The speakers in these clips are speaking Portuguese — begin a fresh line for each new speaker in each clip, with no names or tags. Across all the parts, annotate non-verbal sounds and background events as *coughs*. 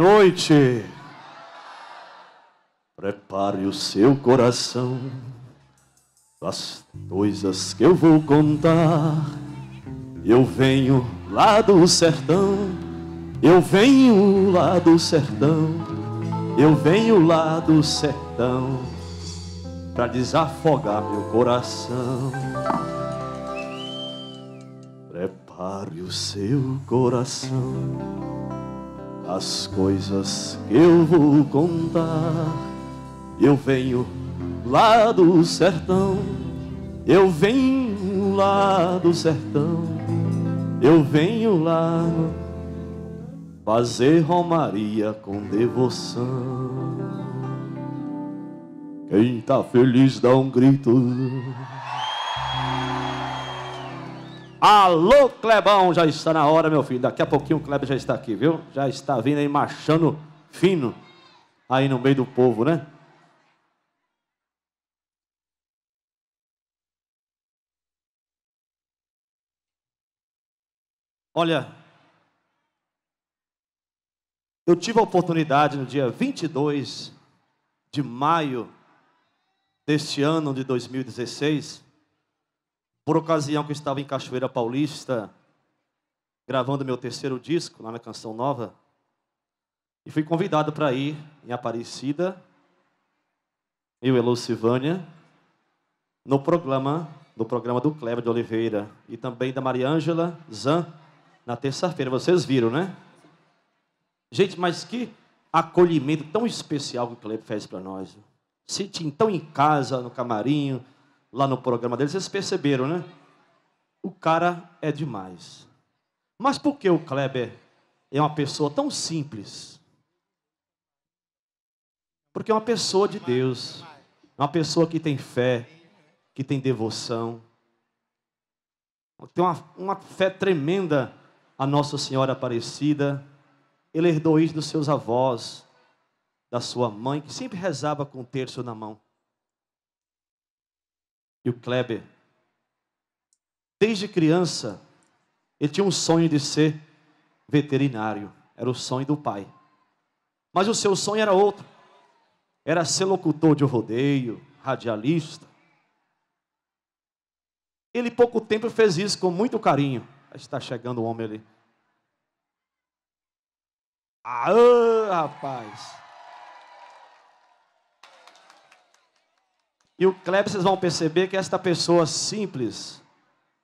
noite. Prepare o seu coração as coisas que eu vou contar. Eu venho lá do sertão, eu venho lá do sertão, eu venho lá do sertão para desafogar meu coração. Prepare o seu coração, as coisas que eu vou contar. Eu venho lá do sertão, eu venho lá do sertão, eu venho lá fazer romaria com devoção. Quem tá feliz dá um grito. Alô, Clebão, já está na hora, meu filho. Daqui a pouquinho o Kleber já está aqui, viu? Já está vindo aí marchando fino aí no meio do povo, né? Olha, eu tive a oportunidade no dia 22 de maio deste ano de 2016, por ocasião que eu estava em Cachoeira Paulista, gravando meu terceiro disco, lá na Canção Nova, e fui convidado para ir em Aparecida, eu e Elô Silvânia, no programa, no programa do Kleber de Oliveira e também da Maria Ângela Zan, na terça-feira. Vocês viram, né? Gente, mas que acolhimento tão especial que o Kleber fez para nós. Sentindo tão em casa, no camarim, lá no programa dele. Vocês perceberam, né? O cara é demais. Mas por que o Kleber é uma pessoa tão simples? Porque é uma pessoa de Deus. Uma pessoa que tem fé, que tem devoção. Tem uma, uma fé tremenda a Nossa Senhora Aparecida. Ele herdou isso dos seus avós, da sua mãe, que sempre rezava com o terço na mão. E o Kleber, desde criança, ele tinha um sonho de ser veterinário. Era o sonho do pai. Mas o seu sonho era outro. Era ser locutor de rodeio, radialista. Ele pouco tempo fez isso com muito carinho. Está chegando o homem ali. Ah, rapaz. E o Kleber, vocês vão perceber que esta pessoa simples,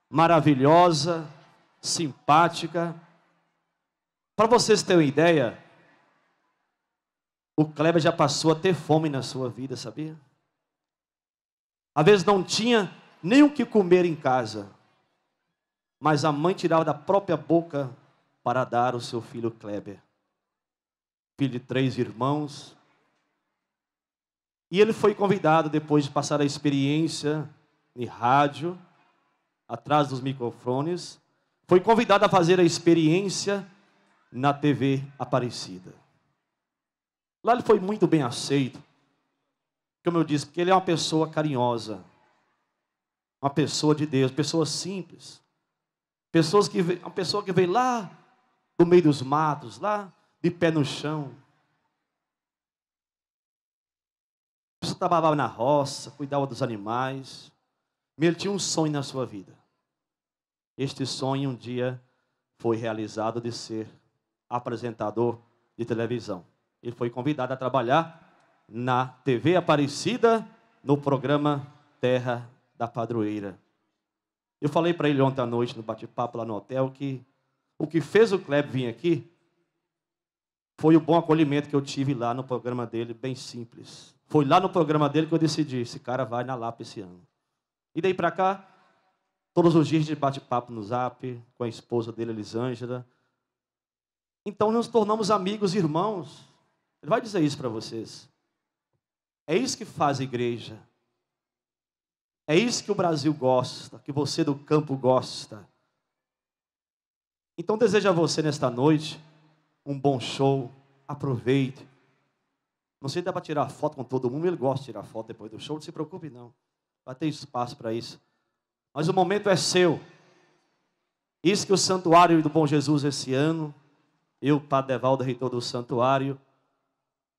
maravilhosa, simpática. Para vocês terem uma ideia, o Kleber já passou a ter fome na sua vida, sabia? Às vezes não tinha nem o que comer em casa mas a mãe tirava da própria boca para dar ao seu filho Kleber. Filho de três irmãos. E ele foi convidado, depois de passar a experiência em rádio, atrás dos microfones, foi convidado a fazer a experiência na TV Aparecida. Lá ele foi muito bem aceito, como eu disse, porque ele é uma pessoa carinhosa, uma pessoa de Deus, pessoa simples. Pessoas que, uma pessoa que veio lá do meio dos matos, lá de pé no chão. A pessoa trabalhava na roça, cuidava dos animais. Ele tinha um sonho na sua vida. Este sonho um dia foi realizado de ser apresentador de televisão. Ele foi convidado a trabalhar na TV Aparecida, no programa Terra da Padroeira. Eu falei para ele ontem à noite no bate-papo lá no hotel que o que fez o Kleber vir aqui foi o bom acolhimento que eu tive lá no programa dele, bem simples. Foi lá no programa dele que eu decidi, esse cara vai na Lapa esse ano. E daí para cá, todos os dias de bate-papo no Zap, com a esposa dele, Elisângela. Então nos tornamos amigos, irmãos. Ele vai dizer isso para vocês. É isso que faz a igreja. É isso que o Brasil gosta, que você do campo gosta. Então desejo a você nesta noite um bom show, aproveite. Não sei se dá para tirar foto com todo mundo, ele gosta de tirar foto depois do show, não se preocupe não. Vai ter espaço para isso. Mas o momento é seu. Isso que o santuário do Bom Jesus esse ano eu, Padre Evaldo, reitor do santuário,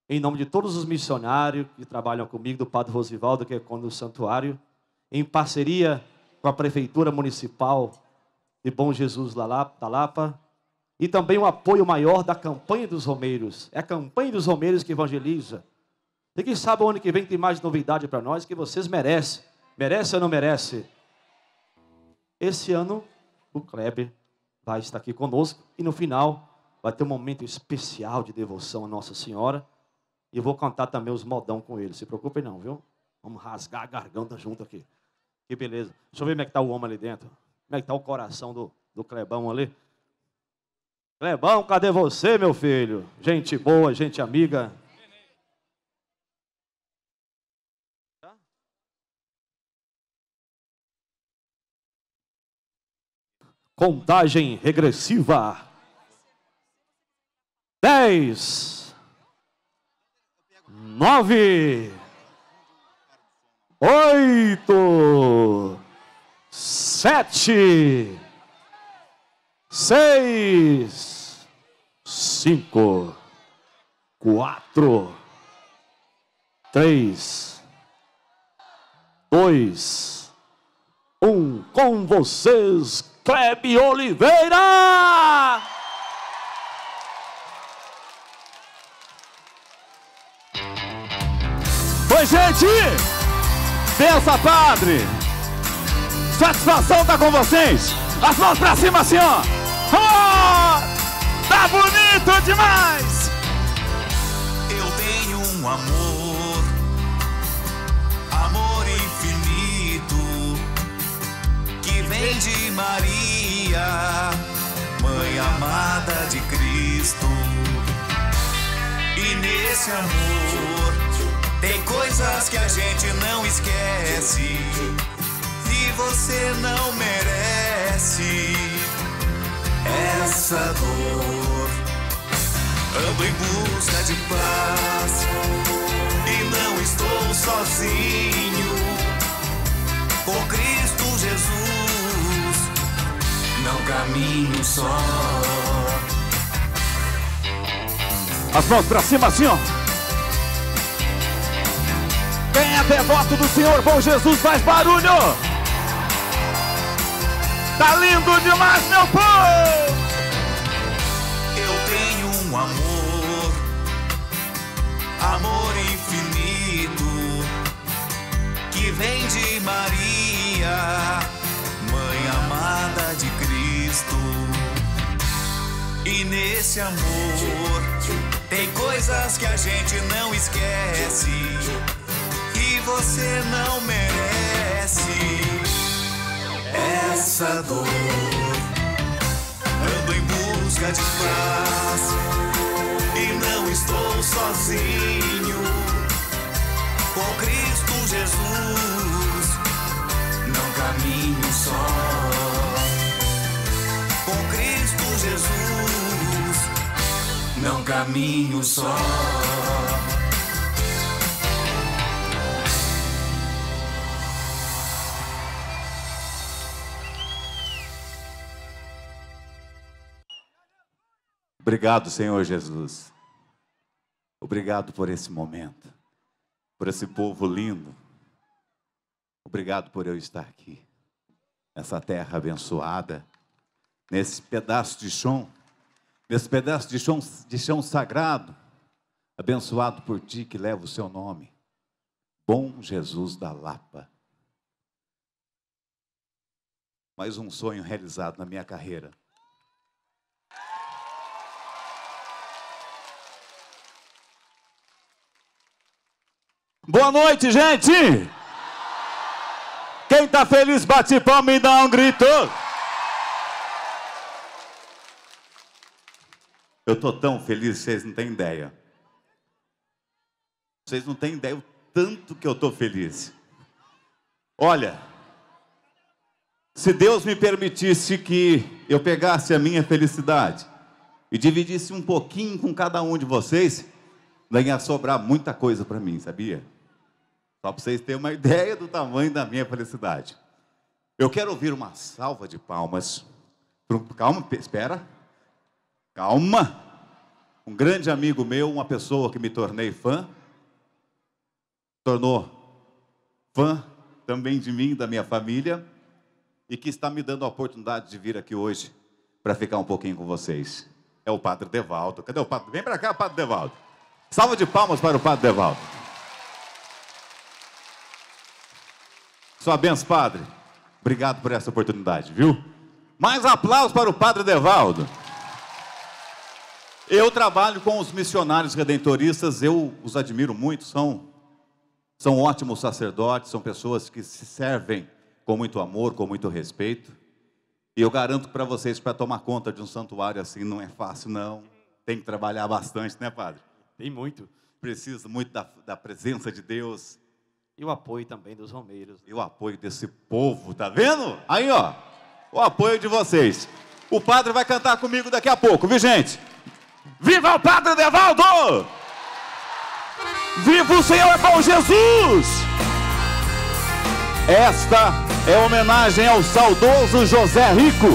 em nome de todos os missionários que trabalham comigo, do Padre Rosivaldo, que é o santuário, em parceria com a Prefeitura Municipal de Bom Jesus da Lapa, e também o apoio maior da campanha dos Romeiros. É a campanha dos Romeiros que evangeliza. E quem sabe o ano que vem tem mais novidade para nós que vocês merecem. Merece ou não merece? Esse ano o Kleber vai estar aqui conosco e no final vai ter um momento especial de devoção à Nossa Senhora. E eu vou cantar também os modão com ele. Se preocupem não, viu? Vamos rasgar a garganta junto aqui. Que beleza. Deixa eu ver como é que está o homem ali dentro. Como é que está o coração do, do Clebão ali. Clebão, cadê você, meu filho? Gente boa, gente amiga. Contagem regressiva. Dez, nove, oito, sete, seis, cinco, quatro, três, dois, um. Com vocês, Klebe Oliveira! Oi, gente! Pensa, padre! Satisfação tá com vocês! As mãos pra cima assim, ó! Tá bonito demais!
Eu tenho um amor, amor infinito, que vem de Maria, Mãe amada de Cristo. E nesse amor tem coisas que a gente não esquece e você não merece essa dor. Ando em busca de paz e não estou sozinho. Com Cristo Jesus, não caminho só.
As mãos pra cima assim, ó. Quem é devoto do Senhor Bom Jesus faz barulho. Tá lindo demais, meu povo!
Eu tenho um amor, amor infinito, que vem de Maria, Mãe amada de Cristo. E nesse amor tem coisas que a gente não esquece e você não merece essa dor. Ando em busca de paz e não estou sozinho. Com Cristo Jesus, não caminho só. Com Cristo Jesus, não caminho só.
Obrigado, Senhor Jesus. Obrigado por esse momento, por esse povo lindo. Obrigado por eu estar aqui, nessa terra abençoada, nesse pedaço de chão, nesse pedaço de chão, de chão sagrado, abençoado por ti que leva o seu nome, Bom Jesus da Lapa. Mais um sonho realizado na minha carreira.
Boa noite, gente! Quem está feliz, bate palma e dá um grito.
Eu estou tão feliz, vocês não têm ideia. Vocês não têm ideia o tanto que eu estou feliz. Olha, se Deus me permitisse que eu pegasse a minha felicidade e dividisse um pouquinho com cada um de vocês, não ia sobrar muita coisa para mim, sabia? Só para vocês terem uma *laughs* ideia do tamanho da minha felicidade. Eu quero ouvir uma salva de palmas. Calma, pe- espera. Calma. um grande amigo meu, uma pessoa que me tornei fã, tornou fã também de mim, da minha família, e que está me dando a oportunidade de vir aqui hoje para ficar um pouquinho com vocês. É o Padre Devaldo. Cadê o Padre? Vem para cá, Padre Devaldo. Salva de palmas para o Padre Devaldo. Sua benção, Padre. Obrigado por essa oportunidade, viu? Mais aplausos para o Padre Devaldo. Eu trabalho com os missionários redentoristas, eu os admiro muito, são, são ótimos sacerdotes, são pessoas que se servem com muito amor, com muito respeito. E eu garanto para vocês, para tomar conta de um santuário assim, não é fácil, não. Tem que trabalhar bastante, né, Padre?
Tem muito.
Precisa muito da, da presença de Deus.
E o apoio também dos romeiros.
E o apoio desse povo, tá vendo? Aí, ó, o apoio de vocês. O padre vai cantar comigo daqui a pouco, viu, gente? Viva o Padre Devaldo! Viva o Senhor é bom Jesus! Esta é homenagem ao saudoso José Rico.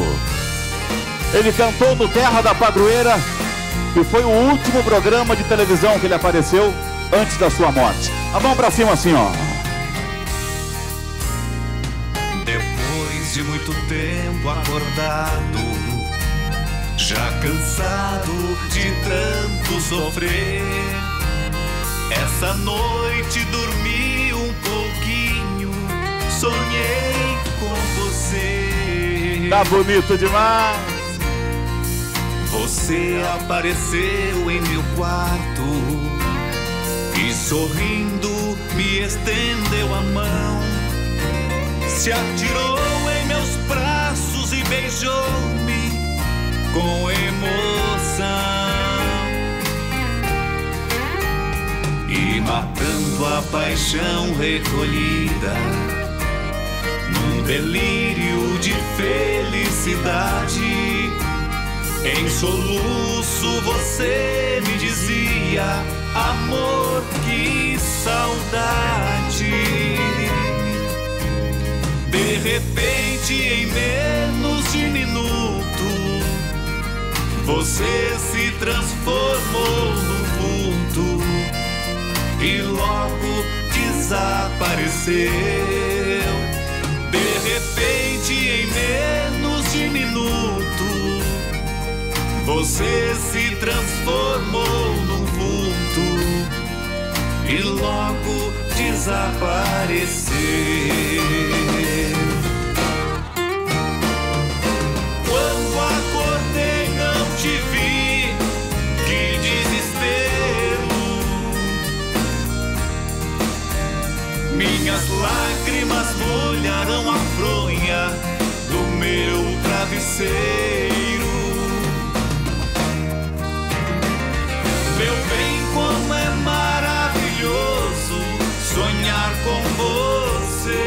Ele cantou no Terra da Padroeira e foi o último programa de televisão que ele apareceu antes da sua morte. A mão pra cima assim, ó.
Depois de muito tempo acordado já cansado de tanto sofrer. Essa noite dormi um pouquinho, sonhei com você.
Tá bonito demais.
Você apareceu em meu quarto e sorrindo me estendeu a mão. Se atirou em meus braços e beijou-me com emoção e matando a paixão recolhida num delírio de felicidade. Em soluço você me dizia, amor, que saudade. De repente, em menos de minuto você se transformou no vulto e logo desapareceu. De repente, em menos de minuto, você se transformou no vulto e logo desapareceu. Travesseiro. Meu bem, como é maravilhoso sonhar com você.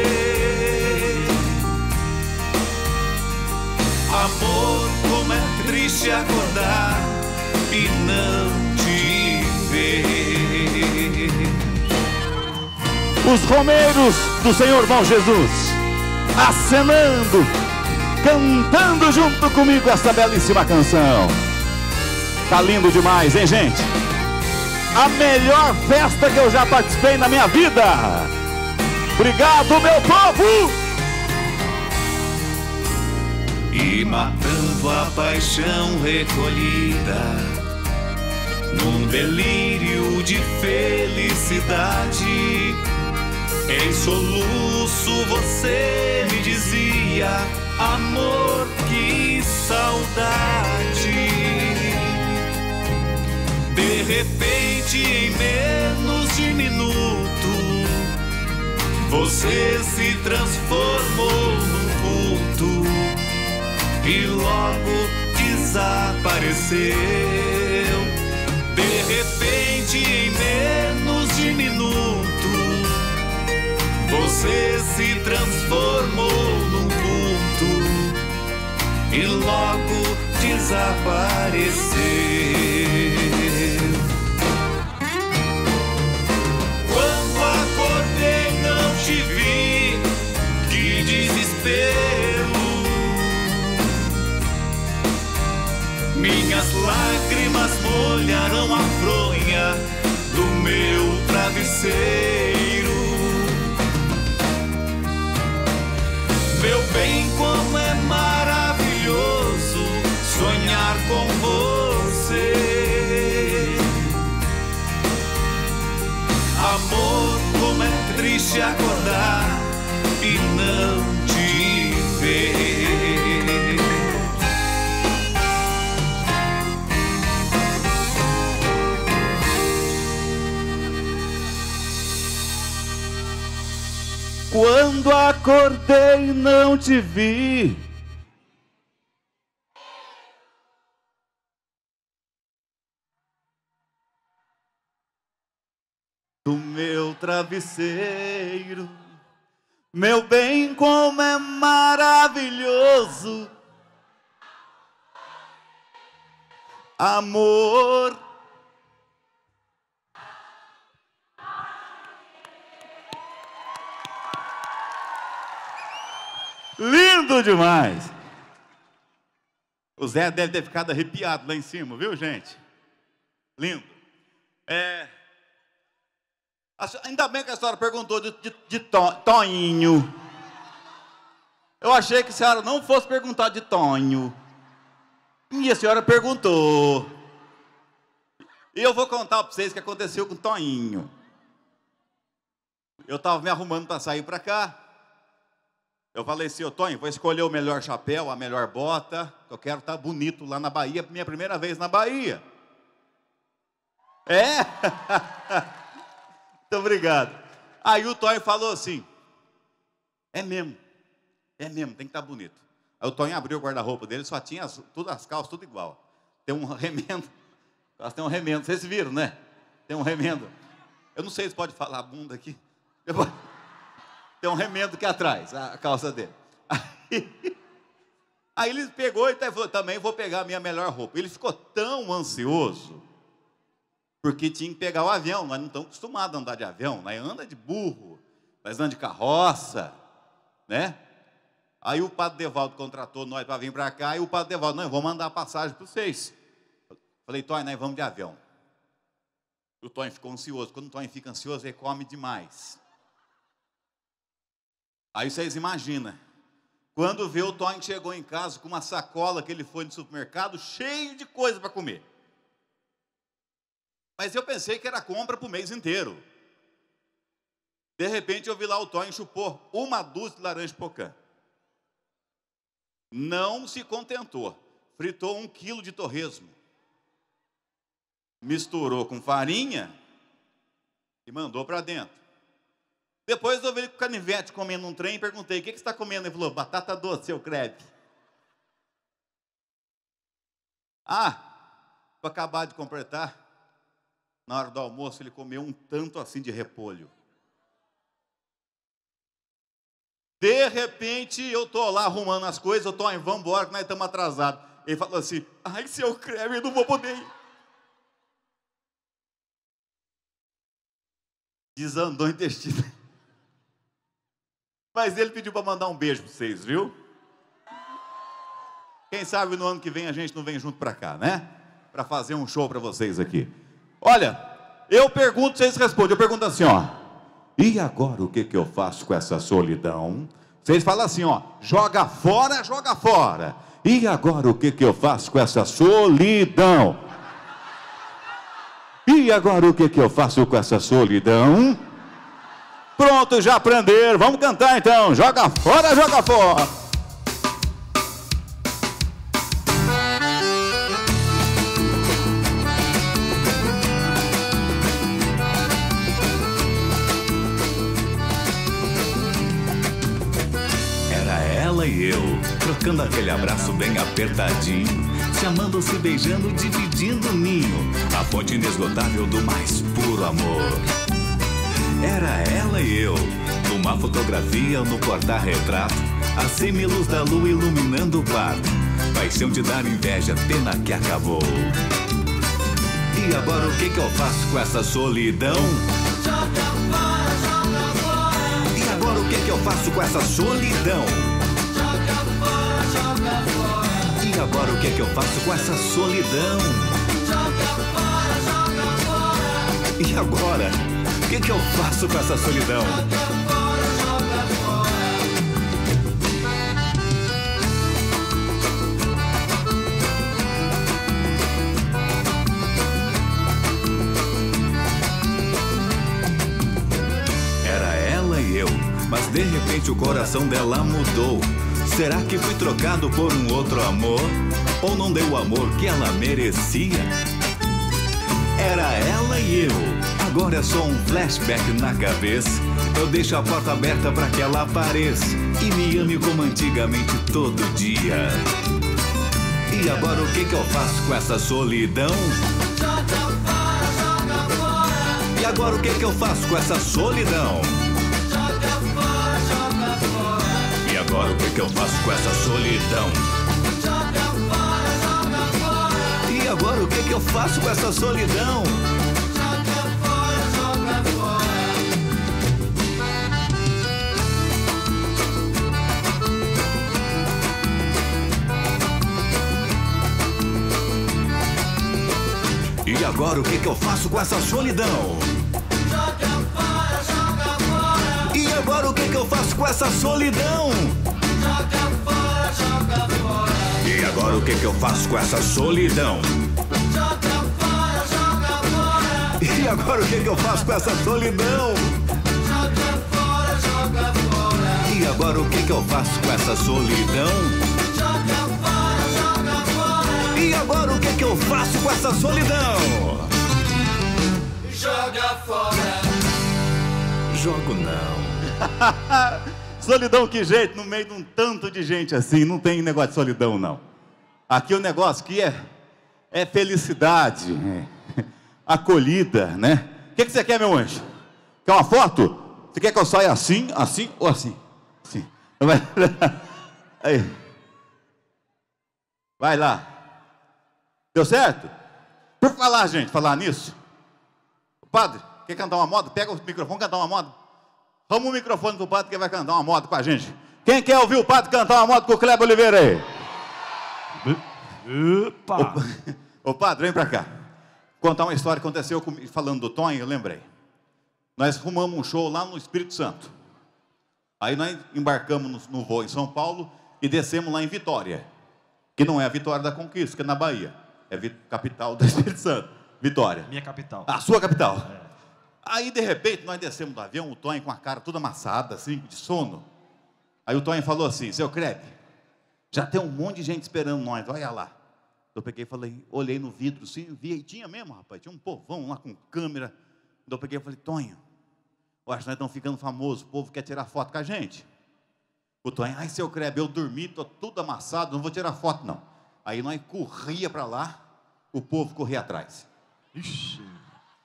Amor, como é triste acordar e não te ver.
Os romeiros do Senhor bom Jesus, acenando, cantando junto comigo essa belíssima canção. Tá lindo demais, hein, gente? A melhor festa que eu já participei na minha vida. Obrigado, meu povo!
e matando a paixão recolhida num delírio de felicidade. Em soluço você me dizia, amor, que saudade. De repente, em menos de minuto, você se transformou num vulto e logo desapareceu. De repente, em menos de minuto, você se transformou num e logo desapareceu. Quando acordei, não te vi, que desespero. Minhas lágrimas molharão a fronha do meu travesseiro. Meu bem, com você. Amor, como é triste acordar e não te ver.
Quando acordei não te vi. Do meu travesseiro, meu bem, como é maravilhoso. Amor. Lindo demais. O Zé deve ter ficado arrepiado lá em cima, viu, gente? Lindo. É, Ainda bem que a senhora perguntou de, de, de to- Toinho. Eu achei que a senhora não fosse perguntar de Tonho. E a senhora perguntou. E eu vou contar para vocês o que aconteceu com Toinho. Eu estava me arrumando para sair para cá. Eu falei assim, ô Tonho, vou escolher o melhor chapéu, a melhor bota. Eu quero estar bonito lá na Bahia, minha primeira vez na Bahia. É? *laughs* Muito obrigado. Aí o Tonho falou assim: é mesmo, é mesmo, tem que estar bonito. Aí o Tonho abriu o guarda-roupa dele, só tinha as, tudo, as calças, tudo igual. Tem um *laughs* remendo, elas têm um remendo, vocês viram, né? Tem um remendo. Eu não sei se pode falar bunda aqui. *laughs* Tem um remendo aqui atrás, a a calça dele. *laughs* Aí, aí ele pegou e tá- falou: também vou pegar a minha melhor roupa. Ele ficou tão ansioso porque tinha que pegar o avião. Nós não estamos acostumados a andar de avião, nós anda de burro, nós andamos de carroça, né? Aí o padre Devaldo contratou nós para vir para cá, e o padre Devaldo, não, vou mandar a passagem para vocês. Falei, Tonho, nós vamos de avião. O Tonho ficou ansioso. Quando o Tonho fica ansioso, ele come demais. Aí vocês imaginam. Quando vê o Tonho chegou em casa com uma sacola que ele foi no supermercado, cheio de coisa para comer. Mas eu pensei que era compra para o mês inteiro. De repente eu vi lá o Tonho chupou uma dúzia de laranja pocã. Não se contentou. Fritou um quilo de torresmo. Misturou com farinha e mandou para dentro. Depois eu vi com canivete comendo um trem e perguntei: o que, que você está comendo? Ele falou: batata doce, seu crepe. Ah, para acabar de completar, na hora do almoço ele comeu um tanto assim de repolho. De repente eu tô lá arrumando as coisas, eu tô em vamos embora que nós estamos atrasados. Ele falou assim: ai, seu creme, eu não vou poder ir. Desandou o intestino. *laughs* Mas ele pediu para mandar um beijo para vocês, viu? Quem sabe no ano que vem a gente não vem junto para cá, né? Para fazer um show para vocês aqui. Olha, eu pergunto, vocês respondem. Eu pergunto assim, ó. E agora o que, que eu faço com essa solidão? Vocês falam assim, ó. Joga fora, joga fora. E agora o que, que eu faço com essa solidão? E agora o que, que eu faço com essa solidão? Pronto, já aprenderam. Vamos cantar então. Joga fora, joga fora.
E eu, trocando aquele abraço bem apertadinho, se amando, se beijando, dividindo o ninho, a fonte inesgotável do mais puro amor. Era ela e eu, numa fotografia no porta-retrato, a semiluz da lua iluminando o quarto, paixão de dar inveja, pena que acabou. E agora o que que eu faço com essa solidão? E agora o que que eu faço com essa solidão? E agora o que que eu faço com essa solidão? E agora? O que, que eu faço com essa solidão? Era ela e eu, mas de repente o coração dela mudou. Será que fui trocado por um outro amor? Ou não dei o amor que ela merecia? Era ela e eu. Agora é só um flashback na cabeça. Eu deixo a porta aberta para que ela apareça e me ame como antigamente todo dia. E agora o que que eu faço com essa solidão? E agora o que que eu faço com essa solidão? Agora o que que eu faço com essa solidão? E agora o que que eu faço com essa solidão? E agora o que que eu faço com essa solidão? E agora o que que eu faço com essa solidão? E agora o que que eu faço com essa solidão? E agora o que que eu faço com essa solidão? E agora o que que eu faço com essa solidão? E agora o que que eu faço com essa solidão?
Joga fora.
Jogo não. *laughs*
Solidão que jeito, no meio de um tanto de gente assim, não tem negócio de solidão não. Aqui o negócio que é, é felicidade, é *laughs* acolhida, né? O que, que você quer, meu anjo? Quer uma foto? Você quer que eu saia assim, assim ou assim? Assim. *laughs* Aí. Vai lá. Deu certo? Por falar, gente, falar nisso. Padre, quer cantar uma moda? Pega o microfone, cantar uma moda. Vamos o microfone pro padre que vai cantar uma moda com a gente. Quem quer ouvir o padre cantar uma moda com o Kleber Oliveira aí?
Opa!
Ô padre, vem pra cá. Contar uma história que aconteceu comigo, falando do Tonho, eu lembrei. Nós arrumamos um show lá no Espírito Santo. Aí nós embarcamos no, no voo em São Paulo e descemos lá em Vitória. Que não é a Vitória da Conquista, que é na Bahia. É capital do *laughs* Espírito Santo. Vitória.
Minha capital.
A sua capital. Aí, de repente, nós descemos do avião, o Tonho com a cara toda amassada, assim, de sono. Aí o Tonho falou assim, seu Crepe, já tem um monte de gente esperando nós, olha lá. Eu peguei e falei, olhei no vidro, assim, vi, e tinha mesmo, rapaz, tinha um povão lá com câmera. Eu peguei e falei, Tonho, eu acho que nós estamos ficando famosos, o povo quer tirar foto com a gente. O Tonho, ai, seu Crepe, eu dormi, tô tudo amassado, não vou tirar foto, não. Aí nós corria para lá, o povo corria atrás.
Ixi,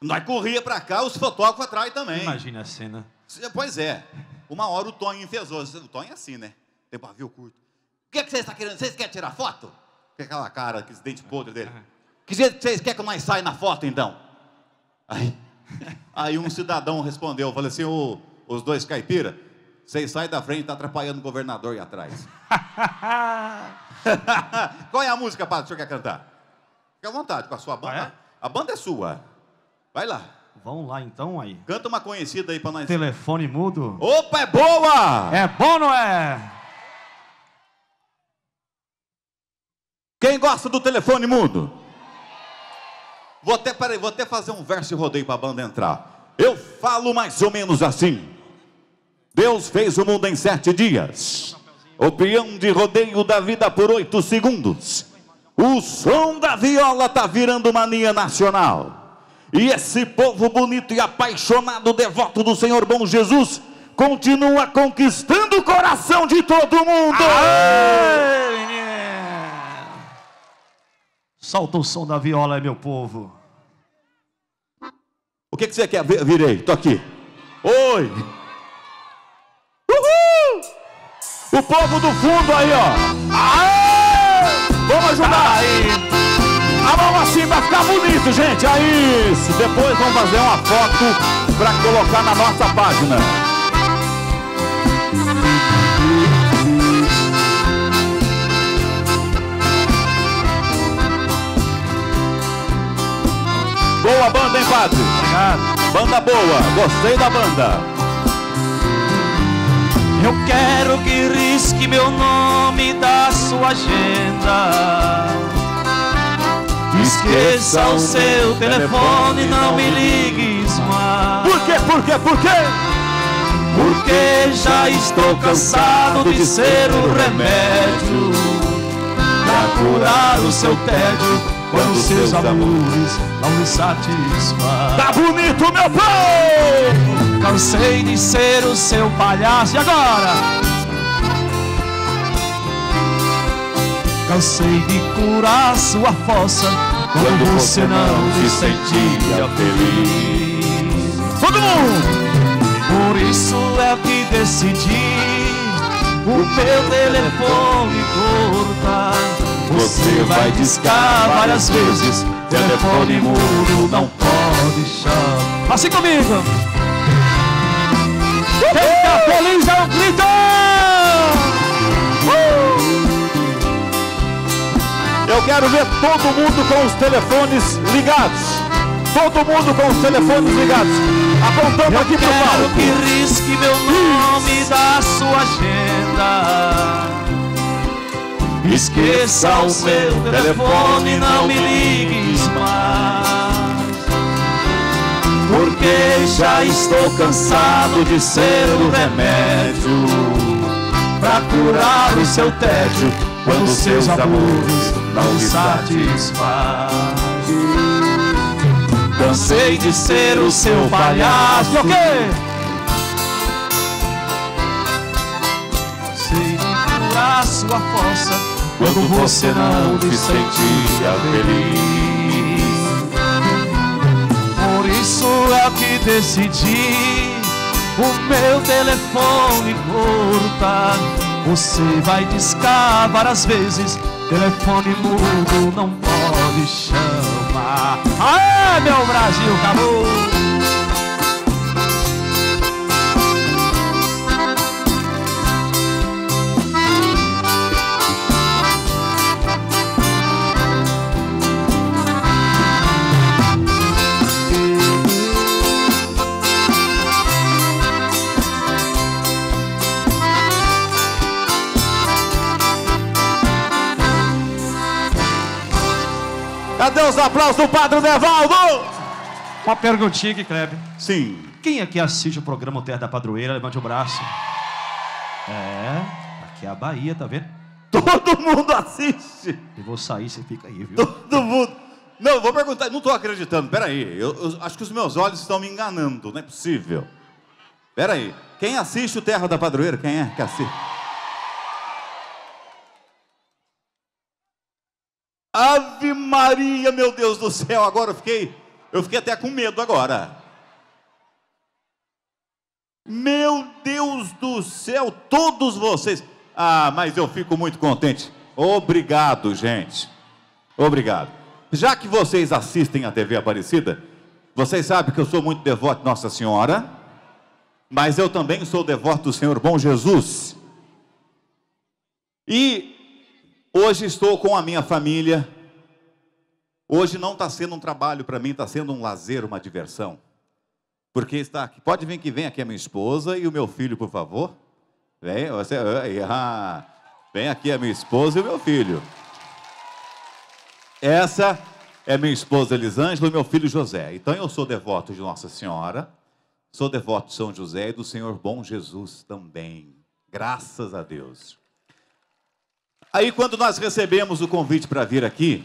Nós corria para cá, os fotógrafos atrás também.
imagina a cena.
Pois é. Uma hora o Tonho enfesou. O Tonho é assim, né? Tem pavio curto. O que, é que vocês estão querendo? Vocês querem tirar foto? Com aquela cara, aqueles dentes podres dele. Que jeito vocês querem que nós saia na foto, então? Aí, *laughs* aí um cidadão respondeu, falou assim, "Ô, os dois caipira, vocês saem da frente, tá atrapalhando o governador aí atrás. *laughs* Qual é a música, padre, que o senhor quer cantar? Fique à vontade, com a sua banda.
Ah, é?
A banda é sua. Vai lá.
Vamos lá então aí.
Canta uma conhecida aí pra nós.
Telefone mudo.
Opa, é boa!
É bom, não é?
Quem gosta do telefone mudo? Vou até, peraí, vou até fazer um verso e rodeio para a banda entrar. Eu falo mais ou menos assim. Deus fez o mundo em sete dias. O peão de rodeio da vida por oito segundos. O som da viola tá virando mania nacional. E esse povo bonito e apaixonado, devoto do Senhor bom Jesus, continua conquistando o coração de todo mundo.
Aê, menino! Solta o som da viola, meu povo.
O que, que você quer? Vi- Virei, tô aqui. Oi! Uhul! O povo do fundo aí, ó. Aê! Vamos ajudar aí. A mão assim vai ficar bonito, gente. É isso. Depois vamos fazer uma foto para colocar na nossa página. Padre.
Obrigado.
Banda boa, gostei da banda.
Eu quero que risque meu nome da sua agenda. Esqueça o seu telefone, não me ligues mais.
Por quê? Por quê? Por quê?
Porque já estou cansado de ser o remédio Pra curar o seu tédio Quando seus amores não me satisfazem
Tá bonito, meu povo!
Cansei de ser o seu palhaço E agora? Cansei de curar sua fossa Quando você não se sentia feliz
Todo mundo!
Por isso é que decidi o meu telefone cortar. Você vai discar várias vezes, telefone mudo não pode chamar. Assim comigo! Tá feliz é o grito!
Eu quero ver todo mundo com os telefones ligados. Todo mundo com os telefones ligados. Apontando aqui pro
Quero
palco.
que risque meu nome da sua agenda. Esqueça o seu telefone, não me ligues mais. Porque já estou cansado de ser o remédio pra curar o seu tédio quando seus amores não satisfazem. Cansei de ser o seu palhaço. E o quê? Cansei de curar sua força quando você não se sentia feliz. Por isso é que decidi o meu telefone cortar. Você vai discar várias vezes, telefone mudo não pode chamar. Aê, meu Brasil, acabou!
Cadê os aplausos do Padre Nevaldo?
Uma perguntinha aqui, Kleber.
Sim.
Quem aqui assiste o programa O Terra da Padroeira? Levante o braço. É, aqui é a Bahia, tá vendo?
Todo mundo assiste.
Eu vou sair, você fica aí, viu?
Todo mundo. Não, vou perguntar. Não estou acreditando. Peraí. Eu, eu acho que os meus olhos estão me enganando. Não é possível. Peraí. Quem assiste o Terra da Padroeira? Quem é que assiste? Ave Maria, meu Deus do céu. Agora eu fiquei. Eu fiquei até com medo agora. Meu Deus do céu, todos vocês. Ah, mas eu fico muito contente. Obrigado, gente. Obrigado. Já que vocês assistem a TV Aparecida, vocês sabem que eu sou muito devoto de Nossa Senhora, mas eu também sou devoto do Senhor Bom Jesus. E hoje estou com a minha família. Hoje não está sendo um trabalho para mim, está sendo um lazer, uma diversão. Porque está aqui. Pode vir que vem aqui a minha esposa e o meu filho, por favor. Vem, você. Ah, vem aqui a minha esposa e o meu filho. Essa é minha esposa Elisângela e meu filho José. Então eu sou devoto de Nossa Senhora, sou devoto de São José e do Senhor Bom Jesus também. Graças a Deus. Aí quando nós recebemos o convite para vir aqui,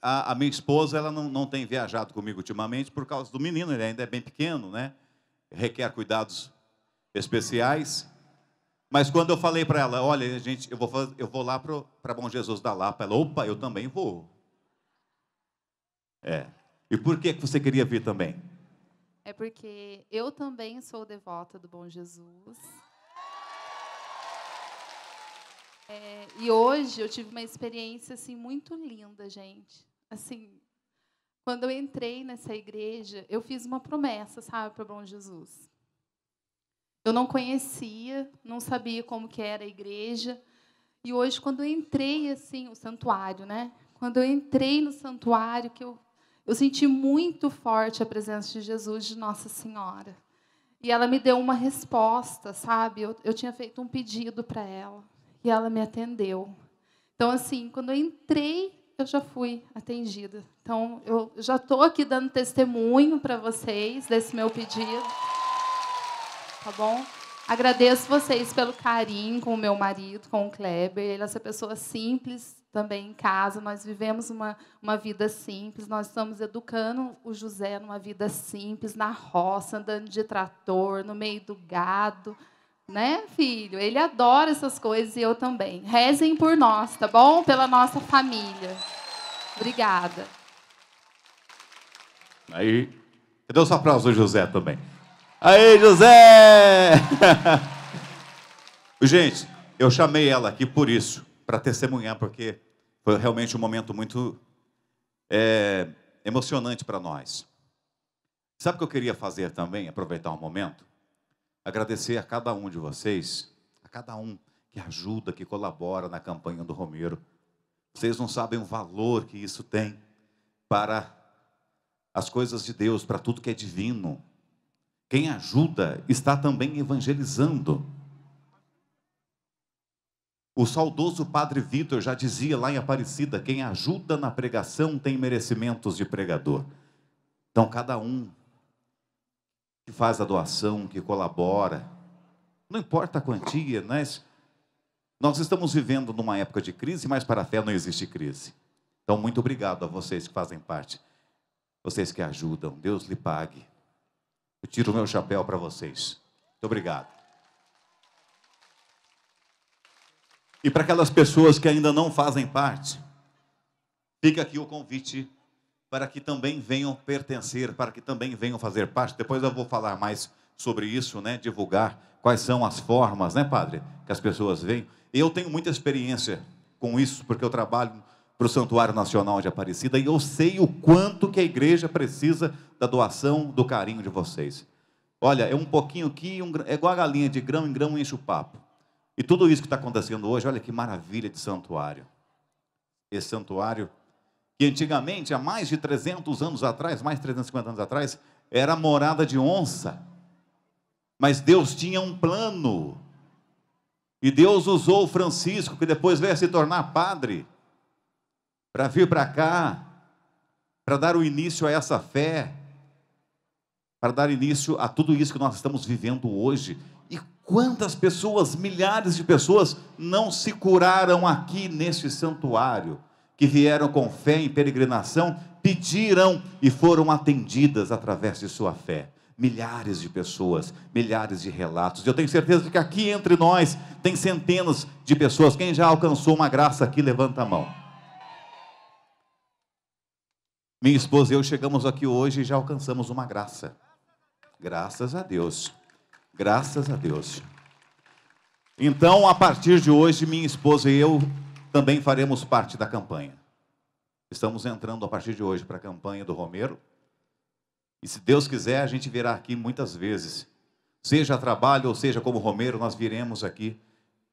a, a, minha esposa ela não, não tem viajado comigo ultimamente por causa do menino, ele ainda é bem pequeno, né? Requer cuidados especiais. Mas quando eu falei para ela, olha, gente, eu vou, eu vou lá para Bom Jesus da Lapa, ela, opa, eu também vou. É. E por que você queria vir também?
É porque eu também sou devota do Bom Jesus. É, e hoje eu tive uma experiência assim muito linda, gente. Assim, quando eu entrei nessa igreja, eu fiz uma promessa, sabe, para o Bom Jesus. Eu não conhecia, não sabia como que era a igreja. E hoje, quando eu entrei assim, o santuário, né? Quando eu entrei no santuário, que eu eu senti muito forte a presença de Jesus, de Nossa Senhora. E ela me deu uma resposta, sabe? Eu, eu tinha feito um pedido para ela e ela me atendeu. Então, assim, quando eu entrei, eu já fui atendida. Então, eu já estou aqui dando testemunho para vocês desse meu pedido. Tá bom? Agradeço vocês pelo carinho com o meu marido, com o Kleber. Ele é essa pessoa simples também em casa. Nós vivemos uma, uma vida simples. Nós estamos educando o José numa vida simples, na roça, andando de trator, no meio do gado. Né, filho? Ele adora essas coisas e eu também. Rezem por nós, tá bom? Pela nossa família. Obrigada.
Aí, cadê os aplausos, José, também? Aí, José! *laughs* Gente, eu chamei ela aqui por isso, para testemunhar, porque foi realmente um momento muito é, emocionante para nós. Sabe o que eu queria fazer também, aproveitar um momento? Agradecer a cada um de vocês, a cada um que ajuda, que colabora na campanha do Romero. Vocês não sabem o valor que isso tem para as coisas de Deus, para tudo que é divino. Quem ajuda está também evangelizando. O saudoso padre Vitor já dizia lá em Aparecida: quem ajuda na pregação tem merecimentos de pregador. Então, cada um que faz a doação, que colabora, não importa a quantia, mas nós estamos vivendo numa época de crise, mas para a fé não existe crise. Então, muito obrigado a vocês que fazem parte, vocês que ajudam. Deus lhe pague. Eu tiro o meu chapéu para vocês. Muito obrigado. E para aquelas pessoas que ainda não fazem parte, fica aqui o convite para que também venham pertencer, para que também venham fazer parte. Depois eu vou falar mais sobre isso, né? Divulgar quais são as formas, né, padre, que as pessoas vêm. Eu tenho muita experiência com isso, porque eu trabalho para o Santuário Nacional de Aparecida e eu sei o quanto que a igreja precisa da doação, do carinho de vocês. Olha, é um pouquinho aqui, um, é igual a galinha de grão em grão enche o papo. E tudo isso que está acontecendo hoje, olha que maravilha de santuário. Esse santuário, que antigamente, há mais de 300 anos atrás, mais de 350 anos atrás, era morada de onça. Mas Deus tinha um plano. E Deus usou Francisco, que depois veio a se tornar padre, para vir para cá, para dar o início a essa fé, para dar início a tudo isso que nós estamos vivendo hoje. E quantas pessoas, milhares de pessoas, não se curaram aqui neste santuário, que vieram com fé em peregrinação, pediram e foram atendidas através de sua fé milhares de pessoas, milhares de relatos. Eu tenho certeza de que aqui entre nós tem centenas de pessoas. Quem já alcançou uma graça aqui, levanta a mão. Minha esposa e eu chegamos aqui hoje e já alcançamos uma graça. Graças a Deus. Graças a Deus. Então, a partir de hoje, minha esposa e eu também faremos parte da campanha. Estamos entrando a partir de hoje para a campanha do Romero. E se Deus quiser, a gente virá aqui muitas vezes. Seja a trabalho ou seja como Romero, nós viremos aqui,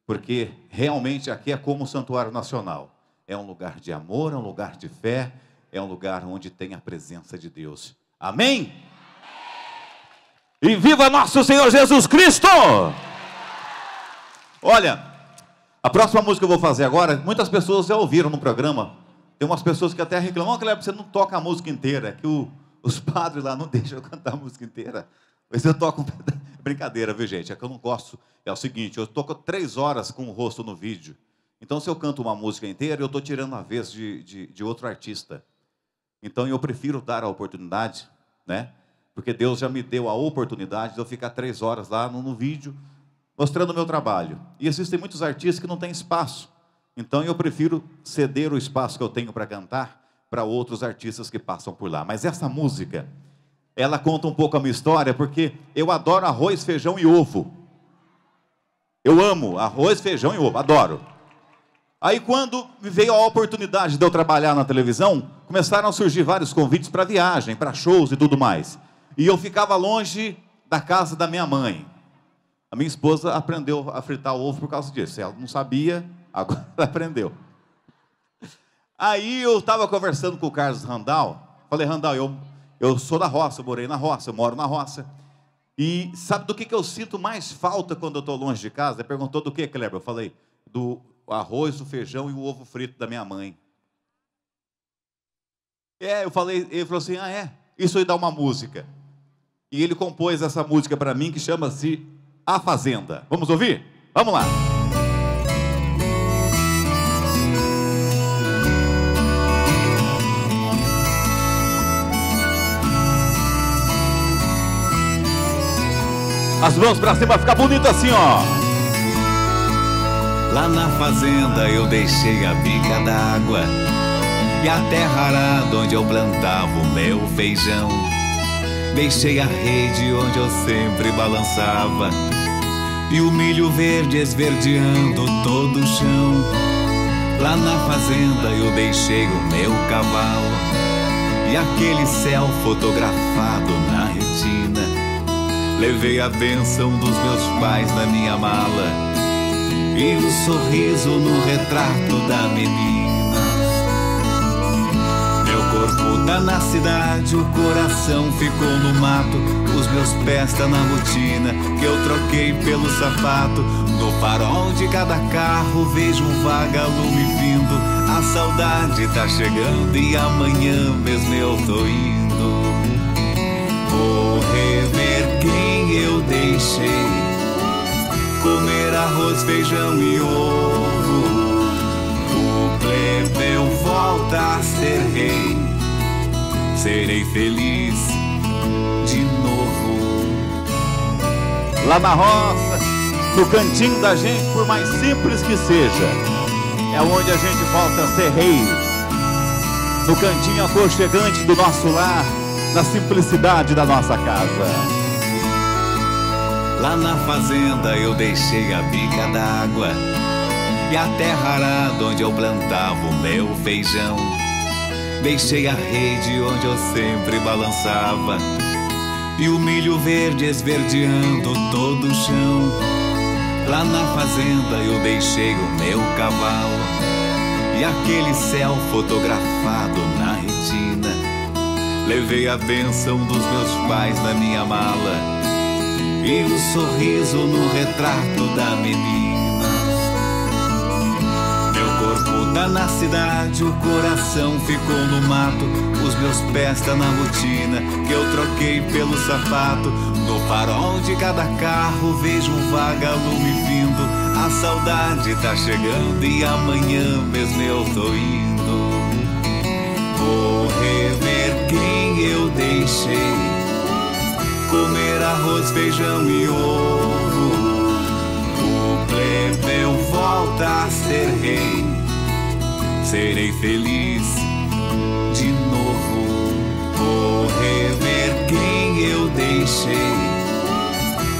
porque realmente aqui é como o Santuário Nacional. É um lugar de amor, é um lugar de fé, é um lugar onde tem a presença de Deus. Amém? E viva nosso Senhor Jesus Cristo! Olha, a próxima música que eu vou fazer agora, muitas pessoas já ouviram no programa. Tem umas pessoas que até reclamam, oh, Cleber, você não toca a música inteira, é que o, os padres lá não *laughs* deixam eu cantar a música inteira. Mas eu toco. *laughs* Brincadeira, viu, gente? É que eu não gosto. É o seguinte, eu toco três horas com o rosto no vídeo. Então, se eu canto uma música inteira, eu estou tirando a vez de, de, de outro artista. Então eu prefiro dar a oportunidade, né? Porque Deus já me deu a oportunidade de eu ficar três horas lá no, no vídeo mostrando o meu trabalho. E existem muitos artistas que não têm espaço. Então eu prefiro ceder o espaço que eu tenho para cantar para outros artistas que passam por lá. Mas essa música, ela conta um pouco a minha história, porque eu adoro arroz, feijão e ovo. Eu amo arroz, feijão e ovo, adoro. Aí, quando veio a oportunidade de eu trabalhar na televisão, começaram a surgir vários convites para viagem, para shows e tudo mais. E eu ficava longe da casa da minha mãe. A minha esposa aprendeu a fritar ovo por causa disso. Ela não sabia, *laughs* agora aprendeu. Aí eu estava conversando com o Carlos Randall, Falei, Randall, eu, eu sou da roça, eu morei na roça, eu moro na roça. E sabe do que, que eu sinto mais falta quando eu estou longe de casa? Ele perguntou do que, Kleber? Eu falei, do arroz, o feijão e o ovo frito da minha mãe. É, eu falei, ele falou assim: ah, é? Isso aí dá uma música. E ele compôs essa música para mim que chama-se A Fazenda. Vamos ouvir? Vamos lá. As mãos para cima, ficar bonito assim, ó.
Lá na fazenda eu deixei a bica d'água e a terra arada onde eu plantava o meu feijão. Deixei a rede onde eu sempre balançava e o milho verde esverdeando todo o chão. Lá na fazenda eu deixei o meu cavalo e aquele céu fotografado na retina. Levei a bênção dos meus pais na minha mala e o sorriso no retrato da menina. Na cidade, o coração ficou no mato, os meus pés tá na rotina que eu troquei pelo sapato. No farol de cada carro vejo um vagalume vindo. A saudade tá chegando e amanhã mesmo eu tô indo. Vou rever quem eu deixei comer arroz, feijão e ovo. O plebeu volta a ser rei, serei feliz de novo.
Lá na roça, no cantinho da gente, por mais simples que seja, é onde a gente volta a ser rei. No cantinho aconchegante do nosso lar, na simplicidade da nossa casa.
Lá na fazenda eu deixei a bica d'água e a terra arada onde eu plantava o meu feijão. Deixei a rede onde eu sempre balançava e o milho verde esverdeando todo o chão. Lá na fazenda eu deixei o meu cavalo e aquele céu fotografado na retina. Levei a bênção dos meus pais na minha mala e o sorriso no retrato da menina. Na cidade, o coração ficou no mato, os meus pés tá na rotina que eu troquei pelo sapato. No farol de cada carro vejo um vagalume vindo. A saudade tá chegando e amanhã mesmo eu tô indo. Vou rever quem eu deixei comer arroz, feijão e ovo. O plebeu volta serei feliz de novo. Vou rever quem eu deixei,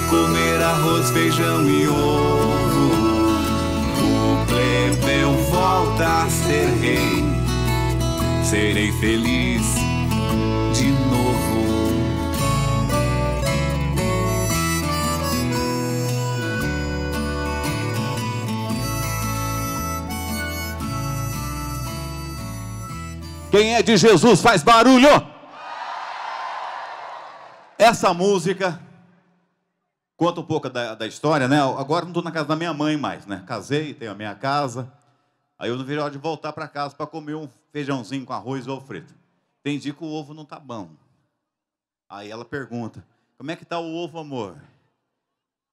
comer arroz, feijão e ovo. O plebeu volta a ser rei, serei feliz
Quem é de Jesus faz barulho. Essa música conta um pouco da, da história, né? Agora não estou na casa da minha mãe mais, né? Casei, tenho a minha casa. Aí eu não vejo hora de voltar para casa para comer um feijãozinho com arroz ou frito. Entendi que o ovo não tá bom. Aí ela pergunta: Como é que tá o ovo, amor?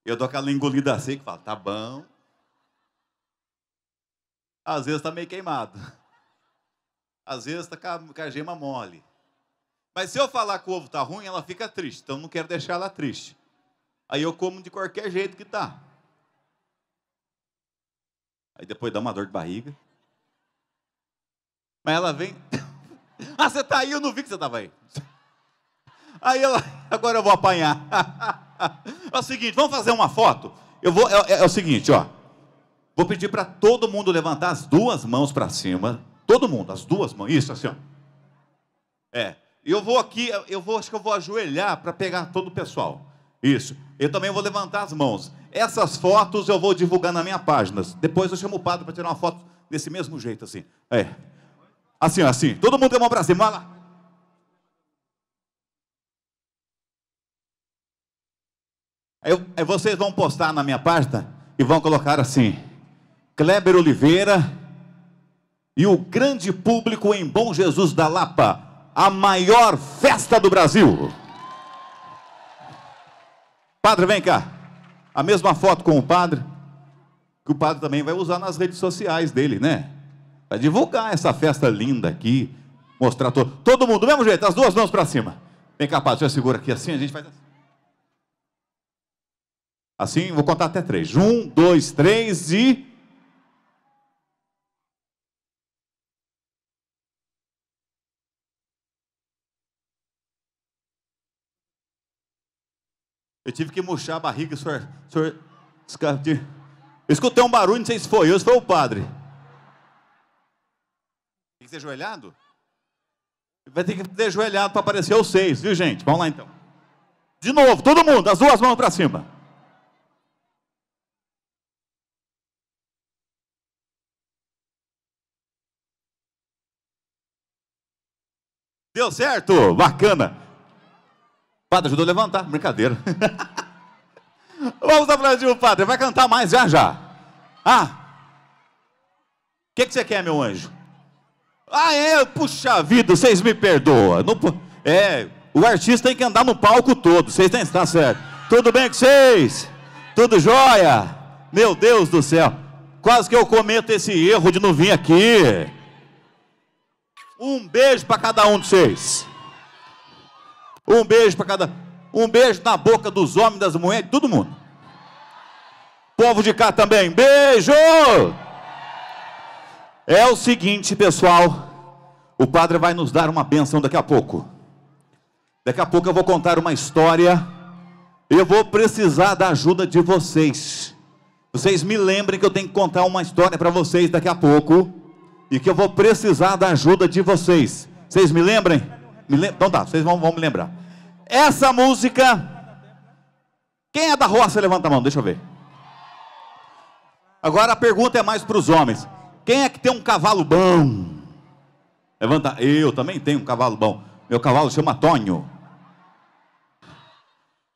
Eu dou aquela engolida seca e falo: Tá bom. Às vezes tá meio queimado. Às vezes está com a gema mole. Mas se eu falar que o ovo está ruim, ela fica triste. Então não quero deixar ela triste. Aí eu como de qualquer jeito que tá. Aí depois dá uma dor de barriga. Mas ela vem. *coughs* ah, você tá aí, eu não vi que você estava aí. *laughs* Aí ela, agora eu vou apanhar. *laughs* é o seguinte, vamos fazer uma foto. Eu vou, é, é, é o seguinte, ó. Vou pedir para todo mundo levantar as duas mãos para cima. Todo mundo, as duas mãos, isso assim, ó. É. Eu vou aqui, eu vou, acho que eu vou ajoelhar para pegar todo o pessoal. Isso. Eu também vou levantar as mãos. Essas fotos eu vou divulgar na minha página. Depois eu chamo o padre para tirar uma foto desse mesmo jeito, assim. É. Assim, assim. Todo mundo tem um pra cima. Vai lá. Vocês vão postar na minha página e vão colocar assim: Kleber Oliveira e o grande público em Bom Jesus da Lapa, a maior festa do Brasil. Padre, vem cá. A mesma foto com o padre, que o padre também vai usar nas redes sociais dele, né? Vai divulgar essa festa linda aqui, mostrar todo, todo mundo do mesmo jeito, as duas mãos para cima. Vem cá, padre, você segura aqui assim, a gente faz assim. Assim, vou contar até três. Um, dois, três e. Eu tive que murchar a barriga, o senhor. senhor Eu escutei um barulho, não sei se foi eu, se foi o padre. Tem que ser ajoelhado? Vai ter que ter ajoelhado para aparecer os seis, viu, gente? Vamos lá então. De novo, todo mundo, as duas mãos para cima. Deu certo? Bacana. Padre, ajudou a levantar. Brincadeira. *laughs* Vamos aplaudir o padre. Vai cantar mais já já. Ah. O que, que você quer, meu anjo? Ah, é? Puxa vida, vocês me perdoam. Não é, o artista tem que andar no palco todo. Vocês têm que estar certo. Tudo bem com vocês? Tudo jóia? Meu Deus do céu. Quase que eu cometo esse erro de não vir aqui. Um beijo para cada um de vocês. Um beijo para cada. Um beijo na boca dos homens, das mulheres, de todo mundo. Povo de cá também. Beijo! É o seguinte, pessoal. O padre vai nos dar uma bênção daqui a pouco. Daqui a pouco eu vou contar uma história. Eu vou precisar da ajuda de vocês. Vocês me lembrem que eu tenho que contar uma história para vocês daqui a pouco. E que eu vou precisar da ajuda de vocês. Vocês me lembrem? Me Então tá, vocês vão, vão me lembrar. Essa música. Quem é da roça? Levanta a mão, deixa eu ver. Agora a pergunta é mais para os homens. Quem é que tem um cavalo bom? Levanta. Eu também tenho um cavalo bom. Meu cavalo chama Tonho.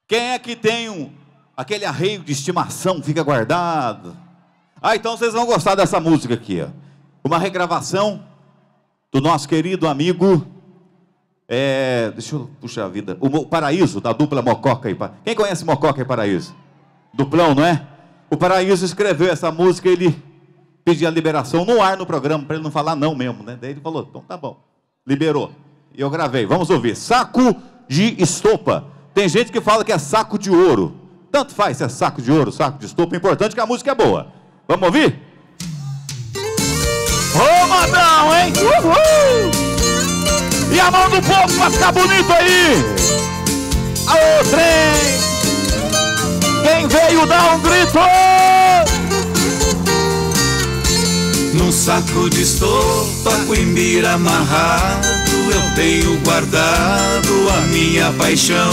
Quem é que tem um, aquele arreio de estimação fica guardado? Ah, então vocês vão gostar dessa música aqui. Ó. Uma regravação do nosso querido amigo. É, deixa eu puxar a vida. O Paraíso, da dupla Mococa e Pa- Quem conhece Mococa e Paraíso? Duplão, não é? O Paraíso escreveu essa música, ele pediu a liberação no ar no programa, para ele não falar não mesmo, né? Daí ele falou, então tá bom. Liberou. E eu gravei. Vamos ouvir. Saco de estopa. Tem gente que fala que é saco de ouro. Tanto faz se é saco de ouro, saco de estopa. O importante é que a música é boa. Vamos ouvir? Ô, modão, hein? Uhul! A mão do povo pra ficar bonito aí! Aô, trem! Quem veio dar um grito?
Num saco de estopa, coimbira amarrado, eu tenho guardado a minha paixão.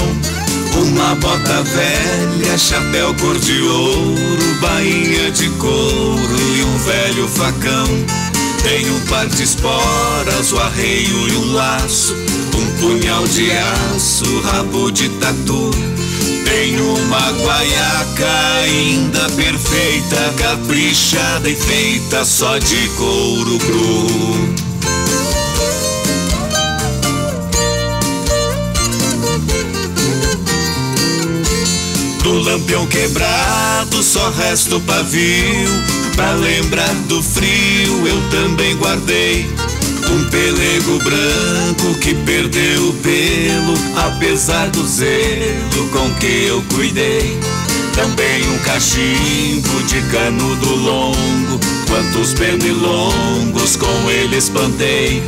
Uma bota velha, chapéu cor de ouro, bainha de couro e um velho facão. Tenho um par de esporas, o arreio e um laço, um punhal de aço, rabo de tatu. Tenho uma guaiaca ainda perfeita, caprichada e feita só de couro cru. Do lampião quebrado só resta o pavio. Pra lembrar do frio eu também guardei um pelego branco que perdeu o pelo, apesar do zelo com que eu cuidei. Também um cachimbo de canudo longo, quantos pernilongos com ele espantei.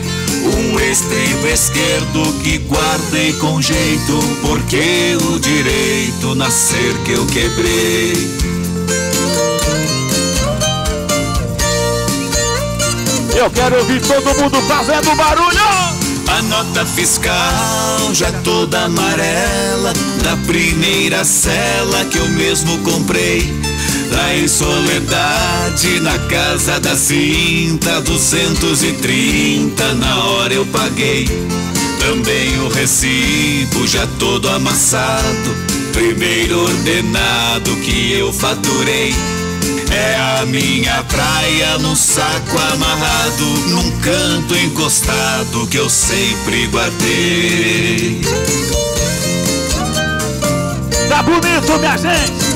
Um estribo esquerdo que guardei com jeito, porque o direito nascer que eu quebrei.
Eu quero ouvir todo mundo fazendo barulho!
A nota fiscal já toda amarela Da primeira cela que eu mesmo comprei. Lá em Soledade, na casa da cinta 230, na hora eu paguei. Também o recibo já todo amassado. Primeiro ordenado que eu faturei é a minha praia no saco amarrado, num canto encostado que eu sempre guardei.
Tá bonito, minha gente!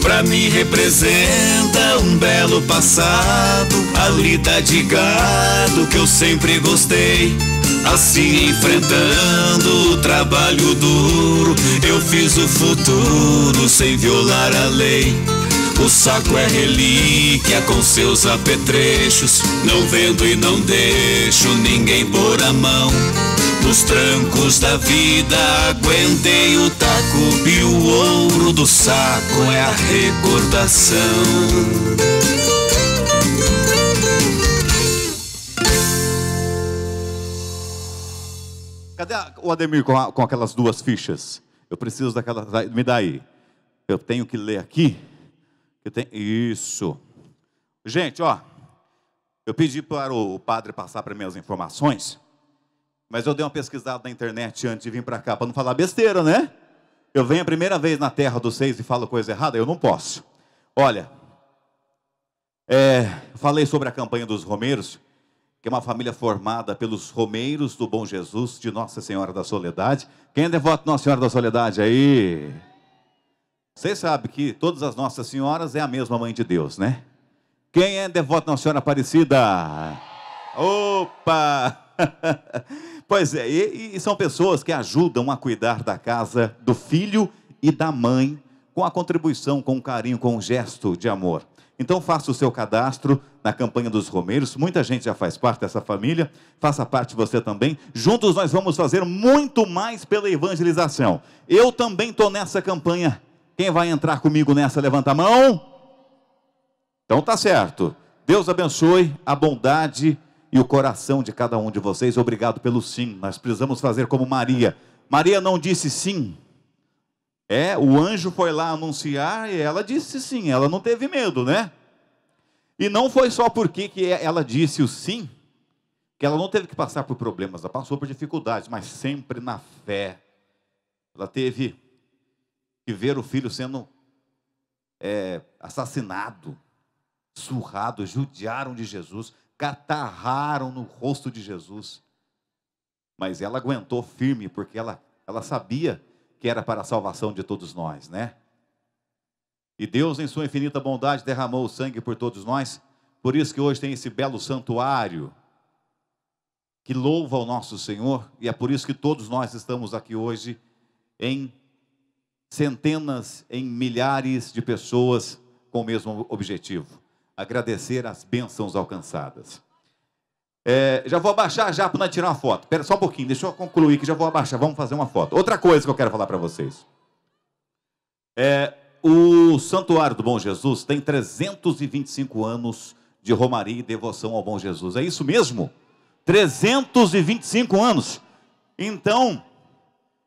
Pra mim representa um belo passado, a lida de gado que eu sempre gostei. Assim enfrentando o trabalho duro, eu fiz o futuro sem violar a lei. O saco é relíquia com seus apetrechos, não vendo e não deixo ninguém pôr a mão. Nos trancos da vida aguentei o taco e o ouro do saco é a recordação.
Cadê o Ademir com, a- com aquelas duas fichas? Eu preciso daquela. Me dá aí. Eu tenho que ler aqui. Eu tenho, isso. Gente, ó. Eu pedi para o padre passar para mim as informações, mas eu dei uma pesquisada na internet antes de vir para cá, para não falar besteira, né? Eu venho a primeira vez na terra dos seis e falo coisa errada, eu não posso. Olha, é, falei sobre a campanha dos Romeiros, que é uma família formada pelos Romeiros do Bom Jesus de Nossa Senhora da Soledade. Quem é devoto de Nossa Senhora da Soledade aí? Vocês sabem que todas as Nossas Senhoras é a mesma mãe de Deus, né? Quem é devoto de Nossa Senhora Aparecida? Opa! *laughs* pois é, e, e são pessoas que ajudam a cuidar da casa do filho e da mãe com a contribuição, com o carinho, com o gesto de amor. Então faça o seu cadastro na campanha dos Romeiros. Muita gente já faz parte dessa família. Faça parte você também. Juntos nós vamos fazer muito mais pela evangelização. Eu também estou nessa campanha. Quem vai entrar comigo nessa? Levanta a mão. Então tá certo. Deus abençoe a bondade e o coração de cada um de vocês. Obrigado pelo sim. Nós precisamos fazer como Maria. Maria não disse sim. É, o anjo foi lá anunciar e ela disse sim. Ela não teve medo, né? E não foi só porque que ela disse o sim, que ela não teve que passar por problemas, ela passou por dificuldades, mas sempre na fé. Ela teve que ver o filho sendo é, assassinado, surrado, judiaram de Jesus, catarraram no rosto de Jesus. Mas ela aguentou firme, porque ela, ela sabia que era para a salvação de todos nós, né? E Deus, em sua infinita bondade, derramou o sangue por todos nós. Por isso que hoje tem esse belo santuário que louva o nosso Senhor, e é por isso que todos nós estamos aqui hoje em centenas, em milhares de pessoas com o mesmo objetivo: agradecer as bênçãos alcançadas. É, já vou abaixar já para tirar uma foto. Espera só um pouquinho, deixa eu concluir que já vou abaixar. Vamos fazer uma foto. Outra coisa que eu quero falar para vocês. É, o Santuário do Bom Jesus tem 325 anos de romaria e devoção ao Bom Jesus. É isso mesmo? 325 anos. Então,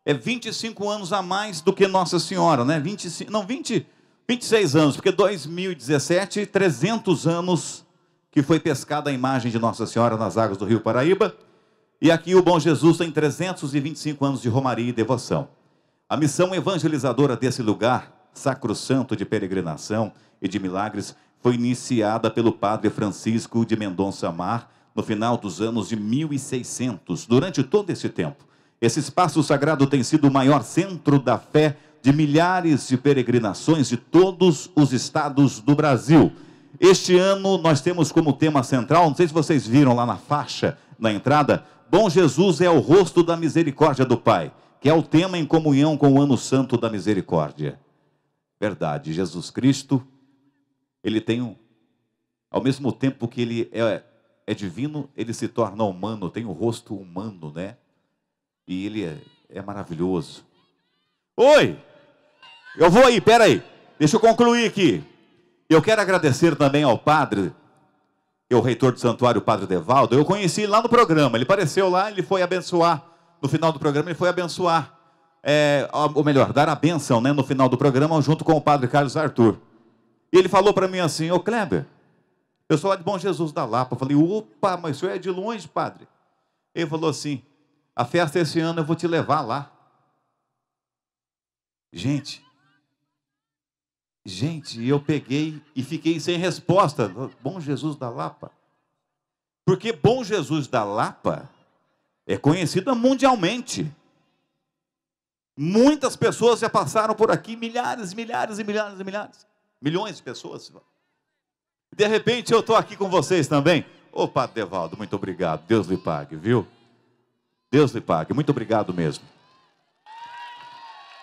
é 25 anos a mais do que Nossa Senhora, né? 25, não, 20, 26 anos, porque 2017, 300 anos que foi pescada a imagem de Nossa Senhora nas águas do Rio Paraíba. E aqui o Bom Jesus tem 325 anos de romaria e devoção. A missão evangelizadora desse lugar, sacrossanto de peregrinação e de milagres, foi iniciada pelo padre Francisco de Mendonça Mar no final dos anos de 1600. Durante todo esse tempo, esse espaço sagrado tem sido o maior centro da fé de milhares de peregrinações de todos os estados do Brasil. Este ano nós temos como tema central, não sei se vocês viram lá na faixa, na entrada, Bom Jesus é o rosto da misericórdia do Pai, que é o tema em comunhão com o Ano Santo da Misericórdia. Verdade, Jesus Cristo, ele tem um, ao mesmo tempo que ele é, é divino, ele se torna humano, tem o rosto humano, né? E ele é, é maravilhoso. Oi! Eu vou aí, peraí. Deixa eu concluir aqui. Eu quero agradecer também ao padre, o reitor do santuário, o padre Devaldo. Eu conheci lá no programa. Ele apareceu lá, ele foi abençoar. No final do programa, ele foi abençoar. É, ou melhor, dar a bênção né, no final do programa, junto com o padre Carlos Arthur. E ele falou para mim assim: Ô Kleber, eu sou lá de Bom Jesus da Lapa. Eu falei: opa, mas o senhor é de longe, padre. Ele falou assim: a festa esse ano eu vou te levar lá. Gente, gente, eu peguei e fiquei sem resposta. Bom Jesus da Lapa. Porque Bom Jesus da Lapa é conhecida mundialmente. Muitas pessoas já passaram por aqui, milhares, milhares e milhares e milhares. Milhões de pessoas. De repente eu estou aqui com vocês também. Ô, Padre Devaldo, muito obrigado. Deus lhe pague, viu? Deus lhe pague. Muito obrigado mesmo.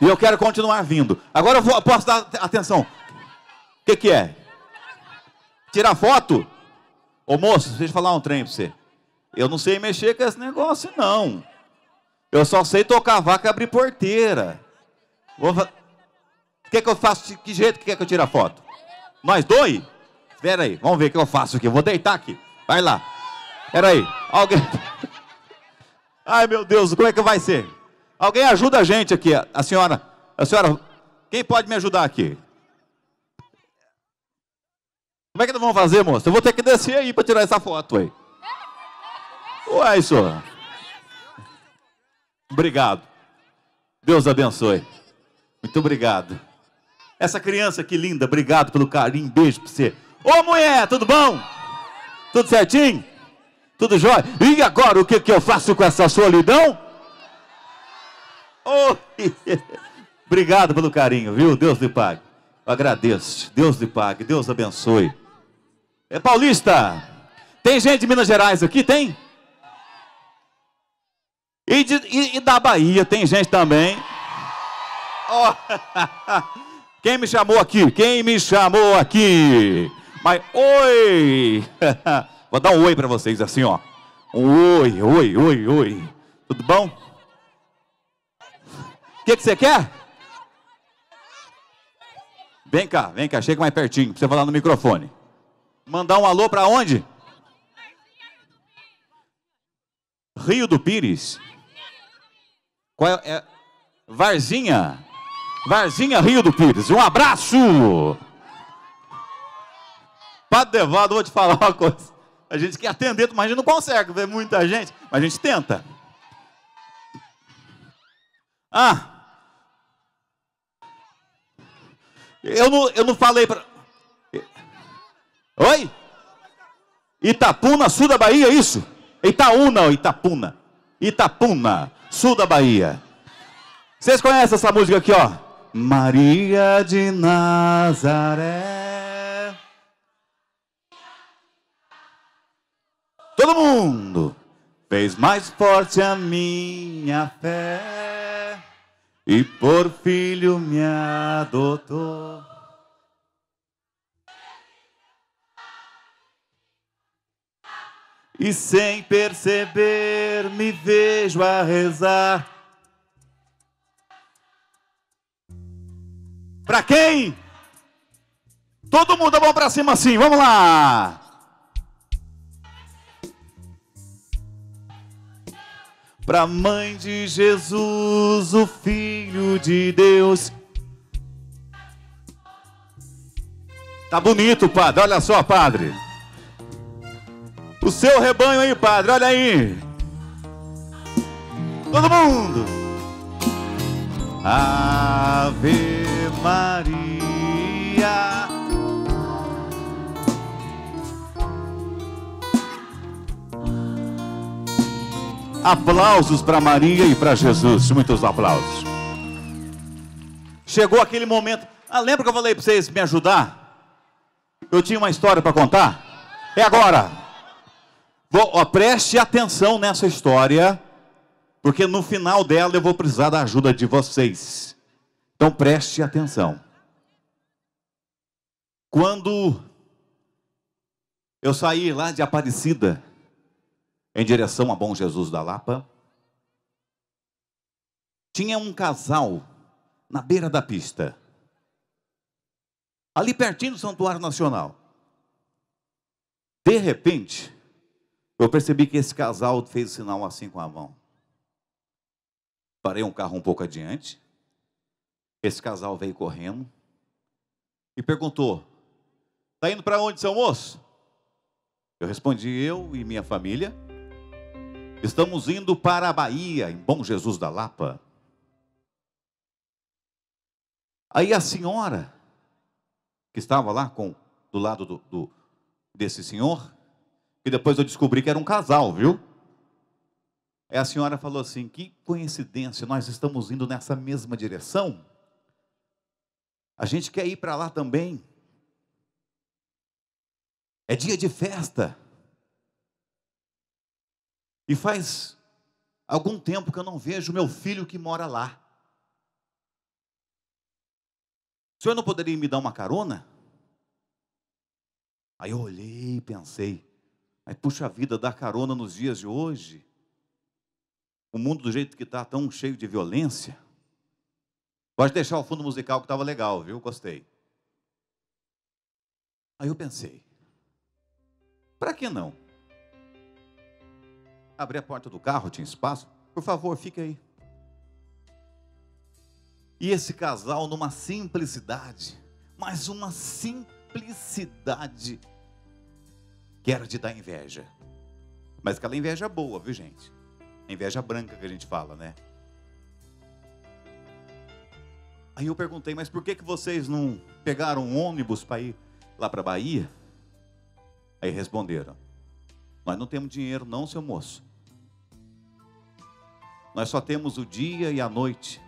E eu quero continuar vindo. Agora eu vou, posso dar atenção. O que, que é? Tirar foto? Ô moço, deixa eu falar um trem para você. Eu não sei mexer com esse negócio, não. Eu só sei tocar vaca e abrir porteira. O que, que eu faço? Que jeito que quer que eu tire a foto? Nós dois? Espera aí, vamos ver o que eu faço aqui. Eu vou deitar aqui. Vai lá. Espera aí. Alguém. *laughs* Ai meu Deus, como é que vai ser? Alguém ajuda a gente aqui. A senhora. A senhora. Quem pode me ajudar aqui? Como é que nós vamos fazer, moça? Eu vou ter que descer aí para tirar essa foto aí. Uai, senhor. Obrigado. Deus abençoe. Muito obrigado. Essa criança que linda, obrigado pelo carinho. Beijo para você. Ô mulher, tudo bom? Tudo certinho? Tudo jóia? E agora o que, que eu faço com essa solidão? *laughs* Obrigado pelo carinho, viu? Deus lhe pague. Eu agradeço. Deus lhe pague. Deus abençoe. É paulista. Tem gente de Minas Gerais aqui? Tem? E, de, e, e da Bahia, tem gente também. Oh. *laughs* Quem me chamou aqui? Quem me chamou aqui? Mas, oi! *laughs* Vou dar um oi para vocês assim, ó. Oi, oi, oi, oi. Tudo bom? Que, que você quer? Vem cá, vem cá, chega mais pertinho, para você falar no microfone. Mandar um alô para onde? Rio do Pires. Qual é, é? Varzinha. Varzinha Rio do Pires. Um abraço. Padre Devaldo, vou te falar uma coisa. A gente quer atender, mas a gente não consegue ver muita gente, mas a gente tenta. Ah. Eu não, eu não falei para. Oi? Itapuna, sul da Bahia, é isso? Itaúna ou Itapuna? Itapuna, sul da Bahia. Vocês conhecem essa música aqui, ó? Maria de Nazaré. Todo mundo fez mais forte a minha fé e por filho me adotou. E sem perceber me vejo a rezar. Para quem? Todo mundo, vamos para cima assim, vamos lá. Para mãe de Jesus, o Filho de Deus. Tá bonito, padre. Olha só, padre. O seu rebanho aí, padre, olha aí. Todo mundo. Ave Maria. Aplausos para Maria e para Jesus. Muitos aplausos. Chegou aquele momento. Ah, lembra que eu falei para vocês me ajudar? Eu tinha uma história para contar. É agora. Vou, ó, preste atenção nessa história, porque no final dela eu vou precisar da ajuda de vocês. Então preste atenção. Quando eu saí lá de Aparecida, em direção a Bom Jesus da Lapa, tinha um casal na beira da pista, ali pertinho do Santuário Nacional. De repente, eu percebi que esse casal fez o sinal assim com a mão. Parei um carro um pouco adiante. Esse casal veio correndo e perguntou: Está indo para onde, seu moço? Eu respondi: Eu e minha família estamos indo para a Bahia, em Bom Jesus da Lapa. Aí a senhora, que estava lá com, do lado do, do, desse senhor, e depois eu descobri que era um casal, viu? Aí a senhora falou assim: que coincidência, nós estamos indo nessa mesma direção. A gente quer ir para lá também. É dia de festa. E faz algum tempo que eu não vejo meu filho que mora lá. O senhor não poderia me dar uma carona? Aí eu olhei e pensei, mas puxa vida, dar carona nos dias de hoje, o mundo do jeito que está, tão cheio de violência. Pode deixar o fundo musical que estava legal, viu? Gostei. Aí eu pensei, para que não? Abri a porta do carro, tinha espaço. Por favor, fique aí. E esse casal, numa simplicidade, mas uma simplicidade que era de dar inveja. Mas aquela inveja boa, viu, gente? Inveja branca que a gente fala, né? Aí eu perguntei, mas por que, que vocês não pegaram um ônibus para ir lá para Bahia? Aí responderam: Nós não temos dinheiro, não, seu moço. Nós só temos o dia e a noite.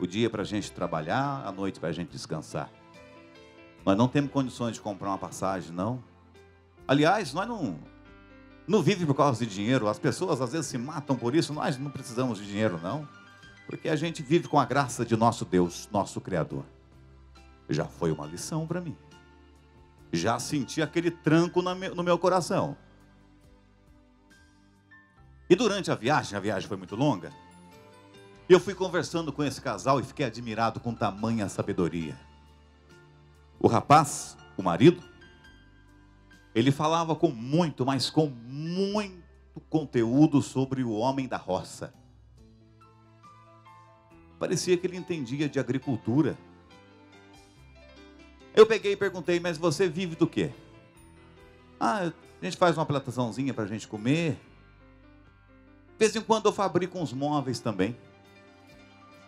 O dia para a gente trabalhar, a noite para a gente descansar. Nós não temos condições de comprar uma passagem, não. Aliás, nós não, não vivemos por causa de dinheiro. As pessoas às vezes se matam por isso. Nós não precisamos de dinheiro, não. Porque a gente vive com a graça de nosso Deus, nosso Criador. Já foi uma lição para mim. Já senti aquele tranco no meu coração. E durante a viagem, a viagem foi muito longa, eu fui conversando com esse casal e fiquei admirado com tamanha sabedoria. O rapaz, o marido, ele falava com muito, mas com muito conteúdo sobre o homem da roça. Parecia que ele entendia de agricultura. Eu peguei e perguntei, mas você vive do quê? Ah, a gente faz uma plantaçãozinha para a gente comer. De vez em quando eu fabrico uns móveis também.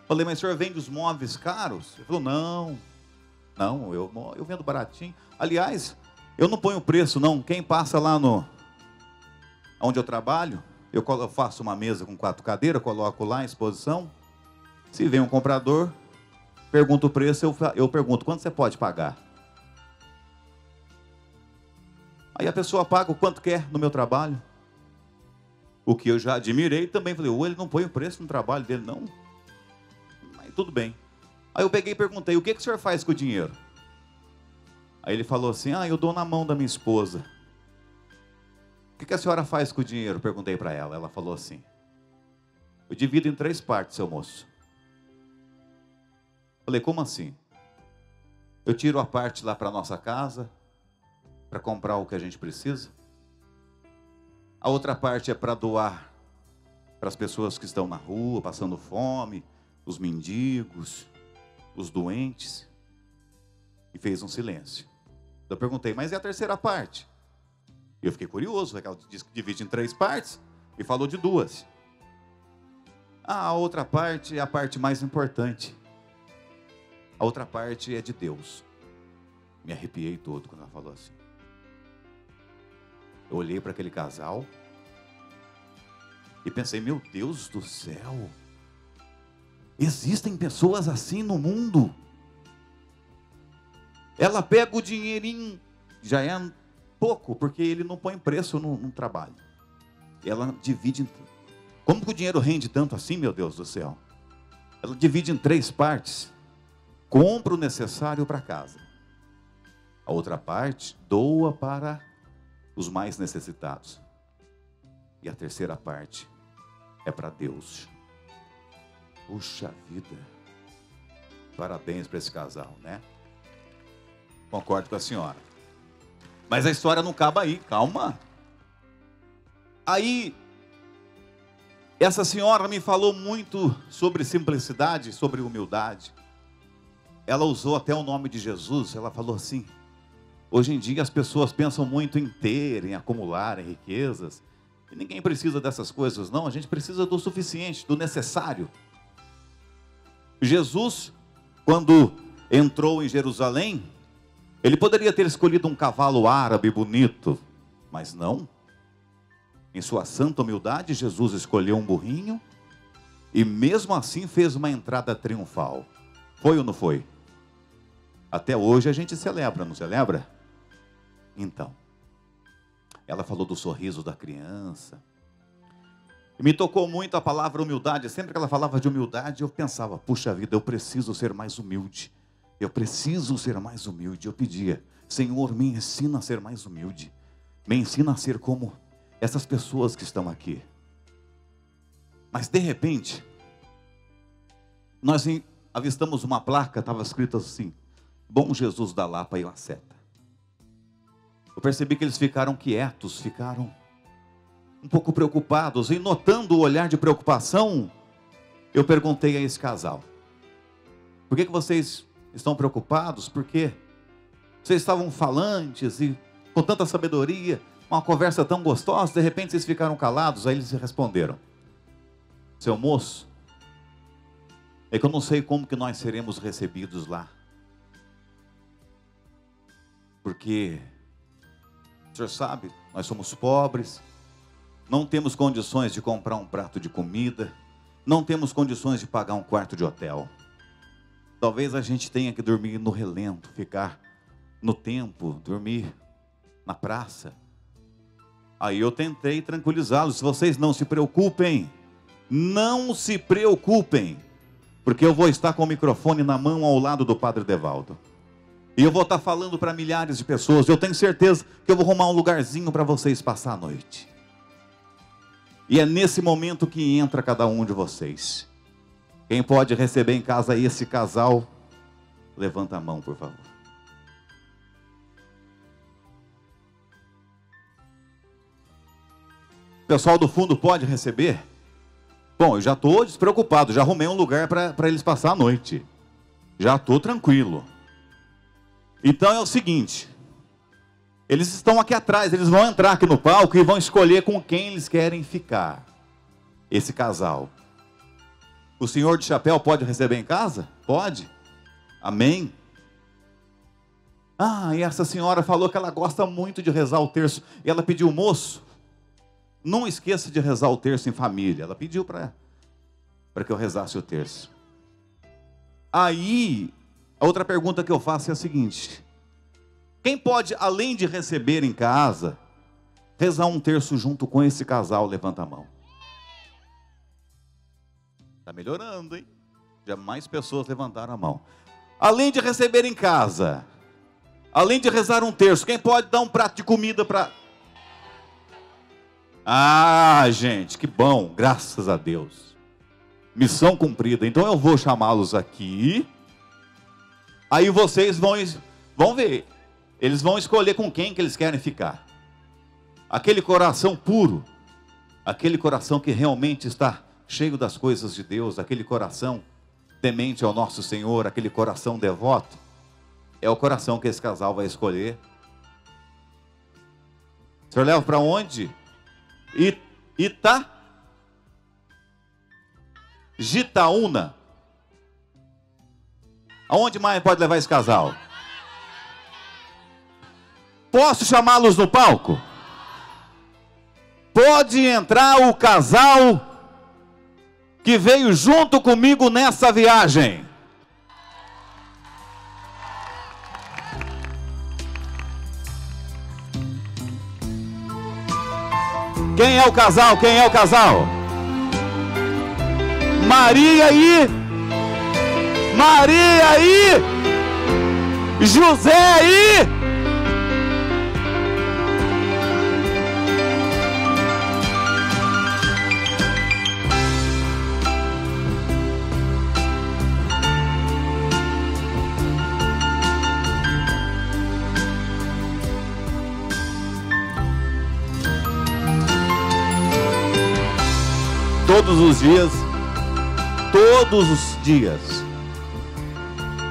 Falei, mas o senhor vende os móveis caros? Ele falou, não, não, eu, eu vendo baratinho. Aliás, eu não ponho preço, não. Quem passa lá no onde eu trabalho, eu faço uma mesa com quatro cadeiras, coloco lá em exposição. Se vem um comprador, pergunta o preço, eu, eu pergunto, quanto você pode pagar? Aí a pessoa paga o quanto quer no meu trabalho. O que eu já admirei também. Falei, ou ele não põe o preço no trabalho dele, não tudo bem. Aí eu peguei e perguntei, o que, que o senhor faz com o dinheiro? Aí ele falou assim, ah, eu dou na mão da minha esposa. O que, que a senhora faz com o dinheiro? Perguntei para ela. Ela falou assim, eu divido em três partes, seu moço. Falei, como assim? Eu tiro a parte lá para nossa casa, para comprar o que a gente precisa. A outra parte é para doar para as pessoas que estão na rua, passando fome, os mendigos, os doentes, e fez um silêncio. Eu perguntei, mas e a terceira parte? Eu fiquei curioso, ela disse que divide em três partes e falou de duas. Ah, a outra parte é a parte mais importante. A outra parte é de Deus. Me arrepiei todo quando ela falou assim. Eu olhei para aquele casal e pensei, meu Deus do céu. Existem pessoas assim no mundo. Ela pega o dinheirinho, já é pouco, porque ele não põe preço no, no trabalho. Ela divide. Como que o dinheiro rende tanto assim, meu Deus do céu? Ela divide em três partes. Compra o necessário para casa. A outra parte doa para os mais necessitados. E a terceira parte é para Deus. Puxa vida. Parabéns para esse casal, né? Concordo com a senhora. Mas a história não acaba aí, calma. Aí, essa senhora me falou muito sobre simplicidade, sobre humildade. Ela usou até o nome de Jesus, ela falou assim: hoje em dia as pessoas pensam muito em ter, em acumular em riquezas. E ninguém precisa dessas coisas, não. A gente precisa do suficiente, do necessário. Jesus quando entrou em Jerusalém, ele poderia ter escolhido um cavalo árabe bonito, mas não. Em sua santa humildade, Jesus escolheu um burrinho e, mesmo assim, fez uma entrada triunfal. Foi ou não foi? Até hoje a gente celebra, não celebra? Então, ela falou do sorriso da criança. E me tocou muito a palavra humildade. Sempre que ela falava de humildade, eu pensava: puxa vida, eu preciso ser mais humilde. Eu preciso ser mais humilde. Eu pedia: Senhor, me ensina a ser mais humilde. Me ensina a ser como essas pessoas que estão aqui. Mas de repente, nós avistamos uma placa, estava escrito assim: Bom Jesus da Lapa e uma seta. Eu percebi que eles ficaram quietos, ficaram um pouco preocupados, e notando o olhar de preocupação, eu perguntei a esse casal: Por que, que vocês estão preocupados? Porque vocês estavam falantes e com tanta sabedoria, uma conversa tão gostosa, de repente vocês ficaram calados, aí eles responderam: Seu moço, é que eu não sei como que nós seremos recebidos lá. Porque, o senhor sabe, nós somos pobres, não temos condições de comprar um prato de comida, não temos condições de pagar um quarto de hotel. Talvez a gente tenha que dormir no relento, ficar no tempo, dormir na praça. Aí eu tentei tranquilizá-los. Vocês não se preocupem. Não se preocupem. Porque eu vou estar com o microfone na mão ao lado do Padre Devaldo. E eu vou estar falando para milhares de pessoas. Eu tenho certeza que eu vou arrumar um lugarzinho para vocês passar a noite. E é nesse momento que entra cada um de vocês. Quem pode receber em casa esse casal, levanta a mão, por favor. Pessoal do fundo pode receber? Bom, eu já estou despreocupado, já arrumei um lugar para eles passar a noite. Já estou tranquilo. Então é o seguinte: eles estão aqui atrás, eles vão entrar aqui no palco e vão escolher com quem eles querem ficar. Esse casal. O senhor de chapéu pode receber em casa? Pode. Amém. Ah, e essa senhora falou que ela gosta muito de rezar o terço. E ela pediu, moço, não esqueça de rezar o terço em família. Ela pediu para que eu rezasse o terço. Aí, a outra pergunta que eu faço é a seguinte: quem pode, além de receber em casa, rezar um terço junto com esse casal? Levanta a mão. Está melhorando, hein? Já mais pessoas levantaram a mão. Além de receber em casa, além de rezar um terço, quem pode dar um prato de comida para ah, gente, que bom, graças a Deus. Missão cumprida. Então eu vou chamá-los aqui. Aí vocês vão, vão ver. Eles vão escolher com quem que eles querem ficar. Aquele coração puro, aquele coração que realmente está cheio das coisas de Deus, aquele coração temente ao nosso Senhor, aquele coração devoto, é o coração que esse casal vai escolher. O senhor leva para onde? Ita, Gitaúna. Aonde mais pode levar esse casal? Posso chamá-los no palco? Pode entrar o casal que veio junto comigo nessa viagem. Quem é o casal? Quem é o casal? Maria e Maria e José e todos os dias, todos os dias,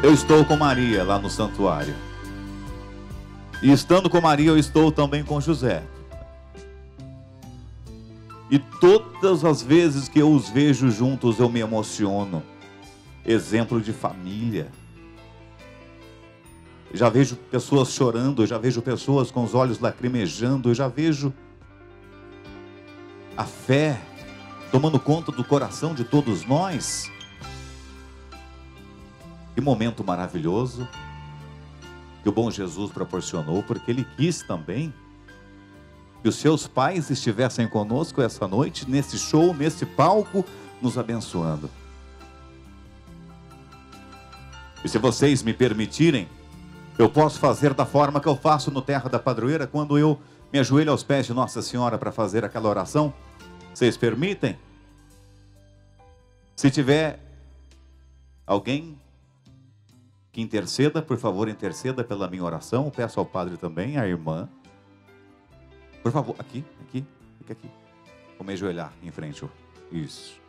eu estou com Maria lá no santuário. E estando com Maria, eu estou também com José. E todas as vezes que eu os vejo juntos, eu me emociono. Exemplo de família. já vejo pessoas chorando, já vejo pessoas com os olhos lacrimejando, já vejo a fé tomando conta do coração de todos nós. Que momento maravilhoso que o bom Jesus proporcionou, porque ele quis também que os seus pais estivessem conosco essa noite, nesse show, nesse palco, nos abençoando. E se vocês me permitirem, eu posso fazer da forma que eu faço no Terra da Padroeira, quando eu me ajoelho aos pés de Nossa Senhora para fazer aquela oração. Vocês permitem? Se tiver alguém que interceda, por favor, interceda pela minha oração. Peço ao padre também, à irmã. Por favor, aqui, aqui, fica aqui. Vou me ajoelhar em frente. Isso.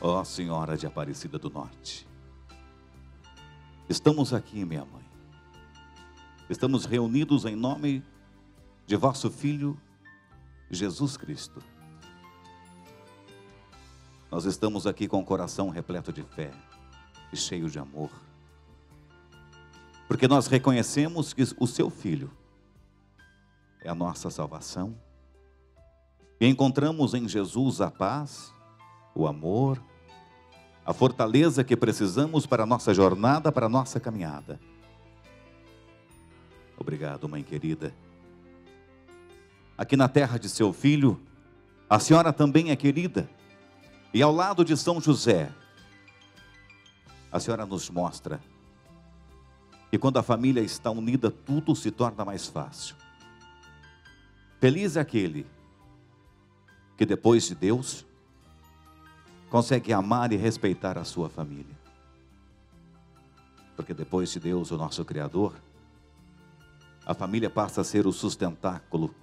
Ó oh, Senhora de Aparecida do Norte, estamos aqui, minha mãe. Estamos reunidos em nome de vosso Filho Jesus Cristo. Nós estamos aqui com o coração repleto de fé e cheio de amor, porque nós reconhecemos que o seu Filho é a nossa salvação e encontramos em Jesus a paz, o amor, a fortaleza que precisamos para a nossa jornada, para a nossa caminhada. Obrigado, mãe querida aqui na terra de seu filho, a senhora também é querida. E ao lado de São José, a senhora nos mostra que quando a família está unida, tudo se torna mais fácil. Feliz é aquele que depois de Deus consegue amar e respeitar a sua família. Porque depois de Deus, o nosso Criador, a família passa a ser o sustentáculo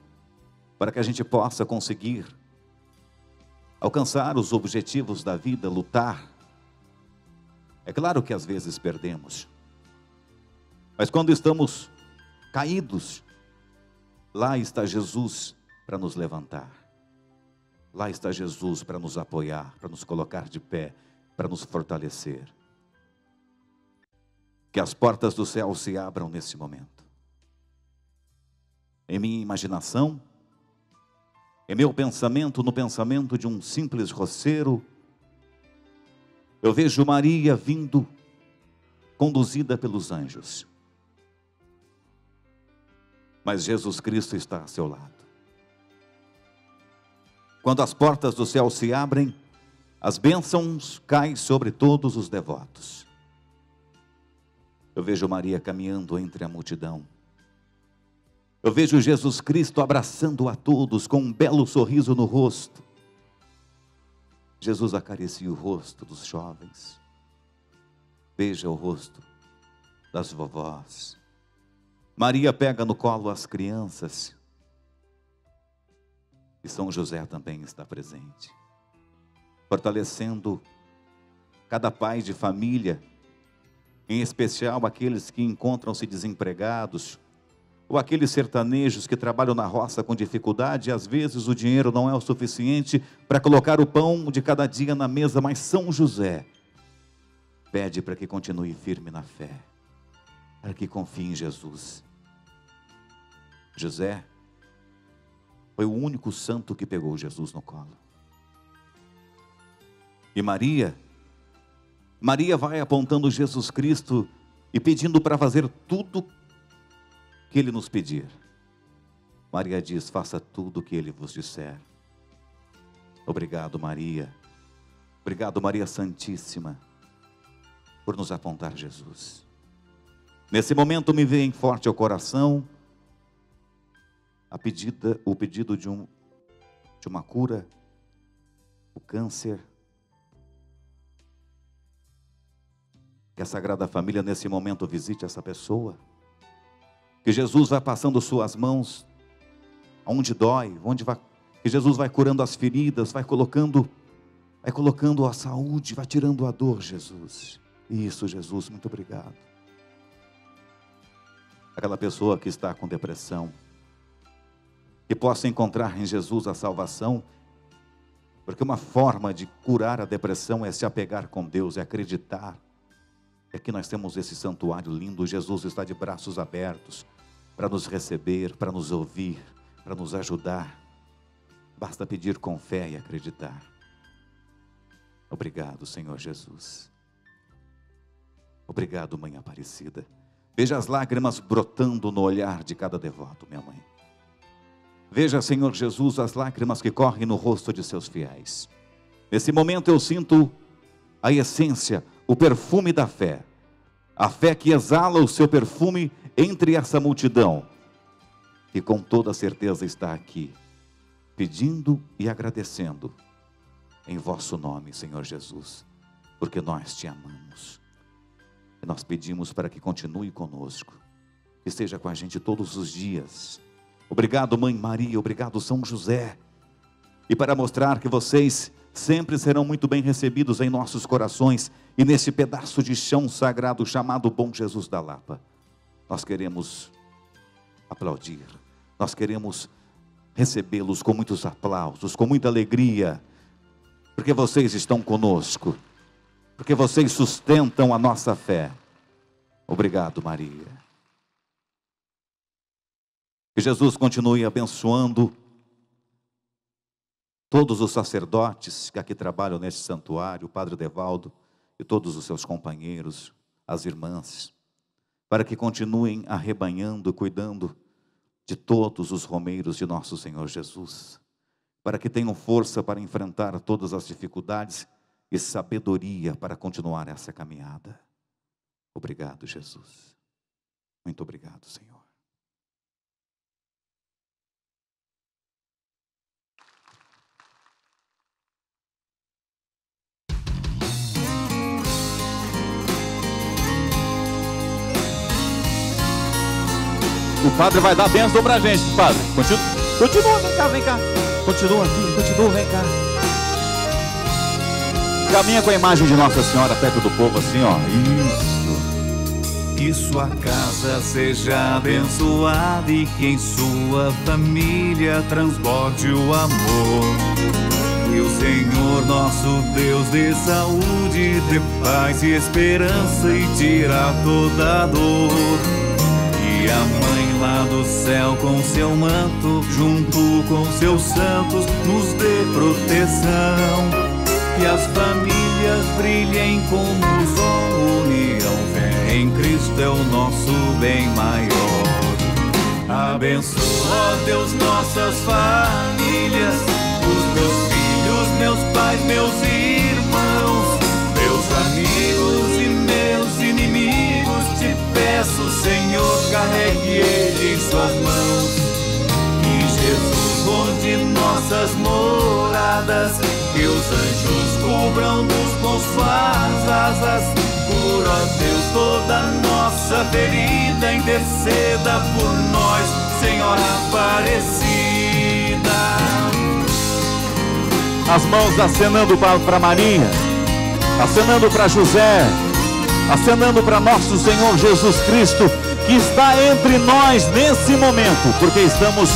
para que a gente possa conseguir alcançar os objetivos da vida, lutar. É claro que às vezes perdemos, mas quando estamos caídos, lá está Jesus para nos levantar. Lá está Jesus para nos apoiar, para nos colocar de pé, para nos fortalecer. Que as portas do céu se abram nesse momento. Em minha imaginação, em meu pensamento, no pensamento de um simples roceiro, eu vejo Maria vindo, conduzida pelos anjos. Mas Jesus Cristo está a seu lado. Quando as portas do céu se abrem, as bênçãos caem sobre todos os devotos. Eu vejo Maria caminhando entre a multidão. Eu vejo Jesus Cristo abraçando a todos com um belo sorriso no rosto. Jesus acaricia o rosto dos jovens. Veja o rosto das vovós. Maria pega no colo as crianças. E São José também está presente, fortalecendo cada pai de família, em especial aqueles que encontram-se desempregados, ou aqueles sertanejos que trabalham na roça com dificuldade, às vezes o dinheiro não é o suficiente para colocar o pão de cada dia na mesa, mas São José pede para que continue firme na fé, para que confie em Jesus. José foi o único santo que pegou Jesus no colo. E Maria, Maria vai apontando Jesus Cristo e pedindo para fazer tudo que ele nos pedir. Maria diz: faça tudo o que ele vos disser. Obrigado, Maria. Obrigado, Maria Santíssima, por nos apontar Jesus. Nesse momento me vem forte ao coração a pedida, o pedido de, um, de uma cura, o câncer. Que a Sagrada Família nesse momento visite essa pessoa que Jesus vai passando suas mãos aonde dói, onde vai, que Jesus vai curando as feridas, vai colocando, vai colocando a saúde, vai tirando a dor, Jesus. Isso, Jesus, muito obrigado. Aquela pessoa que está com depressão, que possa encontrar em Jesus a salvação Porque uma forma de curar a depressão é se apegar com Deus, é acreditar. É que nós temos esse santuário lindo, Jesus está de braços abertos para nos receber, para nos ouvir, para nos ajudar. Basta pedir com fé e acreditar. Obrigado, Senhor Jesus. Obrigado, Mãe Aparecida. Veja as lágrimas brotando no olhar de cada devoto, minha mãe. Veja, Senhor Jesus, as lágrimas que correm no rosto de seus fiéis. Nesse momento eu sinto a essência, o perfume da fé. A fé que exala o seu perfume entre essa multidão, que com toda certeza está aqui, pedindo e agradecendo em vosso nome, Senhor Jesus, porque nós te amamos. E nós pedimos para que continue conosco, que esteja com a gente todos os dias Obrigado, Mãe Maria, obrigado, São José. E para mostrar que vocês sempre serão muito bem recebidos em nossos corações e nesse pedaço de chão sagrado chamado Bom Jesus da Lapa, nós queremos aplaudir, nós queremos recebê-los com muitos aplausos, com muita alegria, porque vocês estão conosco, porque vocês sustentam a nossa fé. Obrigado, Maria. Que Jesus continue abençoando todos os sacerdotes que aqui trabalham neste santuário, o Padre Devaldo e todos os seus companheiros, as irmãs, para que continuem arrebanhando, cuidando de todos os romeiros de nosso Senhor Jesus, para que tenham força para enfrentar todas as dificuldades e sabedoria para continuar essa caminhada. Obrigado, Jesus. Muito obrigado, Senhor. O padre vai dar bênção pra gente, padre. Continua, continua, vem cá, vem cá. Continua aqui, continua, vem cá. Caminha com a imagem de Nossa Senhora perto do povo, assim, ó.
Isso. Que sua casa seja abençoada e que em sua família transborde o amor. Que o Senhor nosso Deus dê saúde, dê paz e esperança e tira toda dor a mãe lá do céu com seu manto, junto com seus santos, nos dê proteção. Que as famílias brilhem como o sol, união, fé em Cristo é o nosso bem maior. Abençoa, Deus, nossas famílias, os meus filhos, meus pais, meus irmãos, suas asas. Ó Deus, toda nossa ferida interceda por nós, Senhora Aparecida.
As mãos acenando para Maria, acenando para José, acenando para nosso Senhor Jesus Cristo que está entre nós nesse momento, porque estamos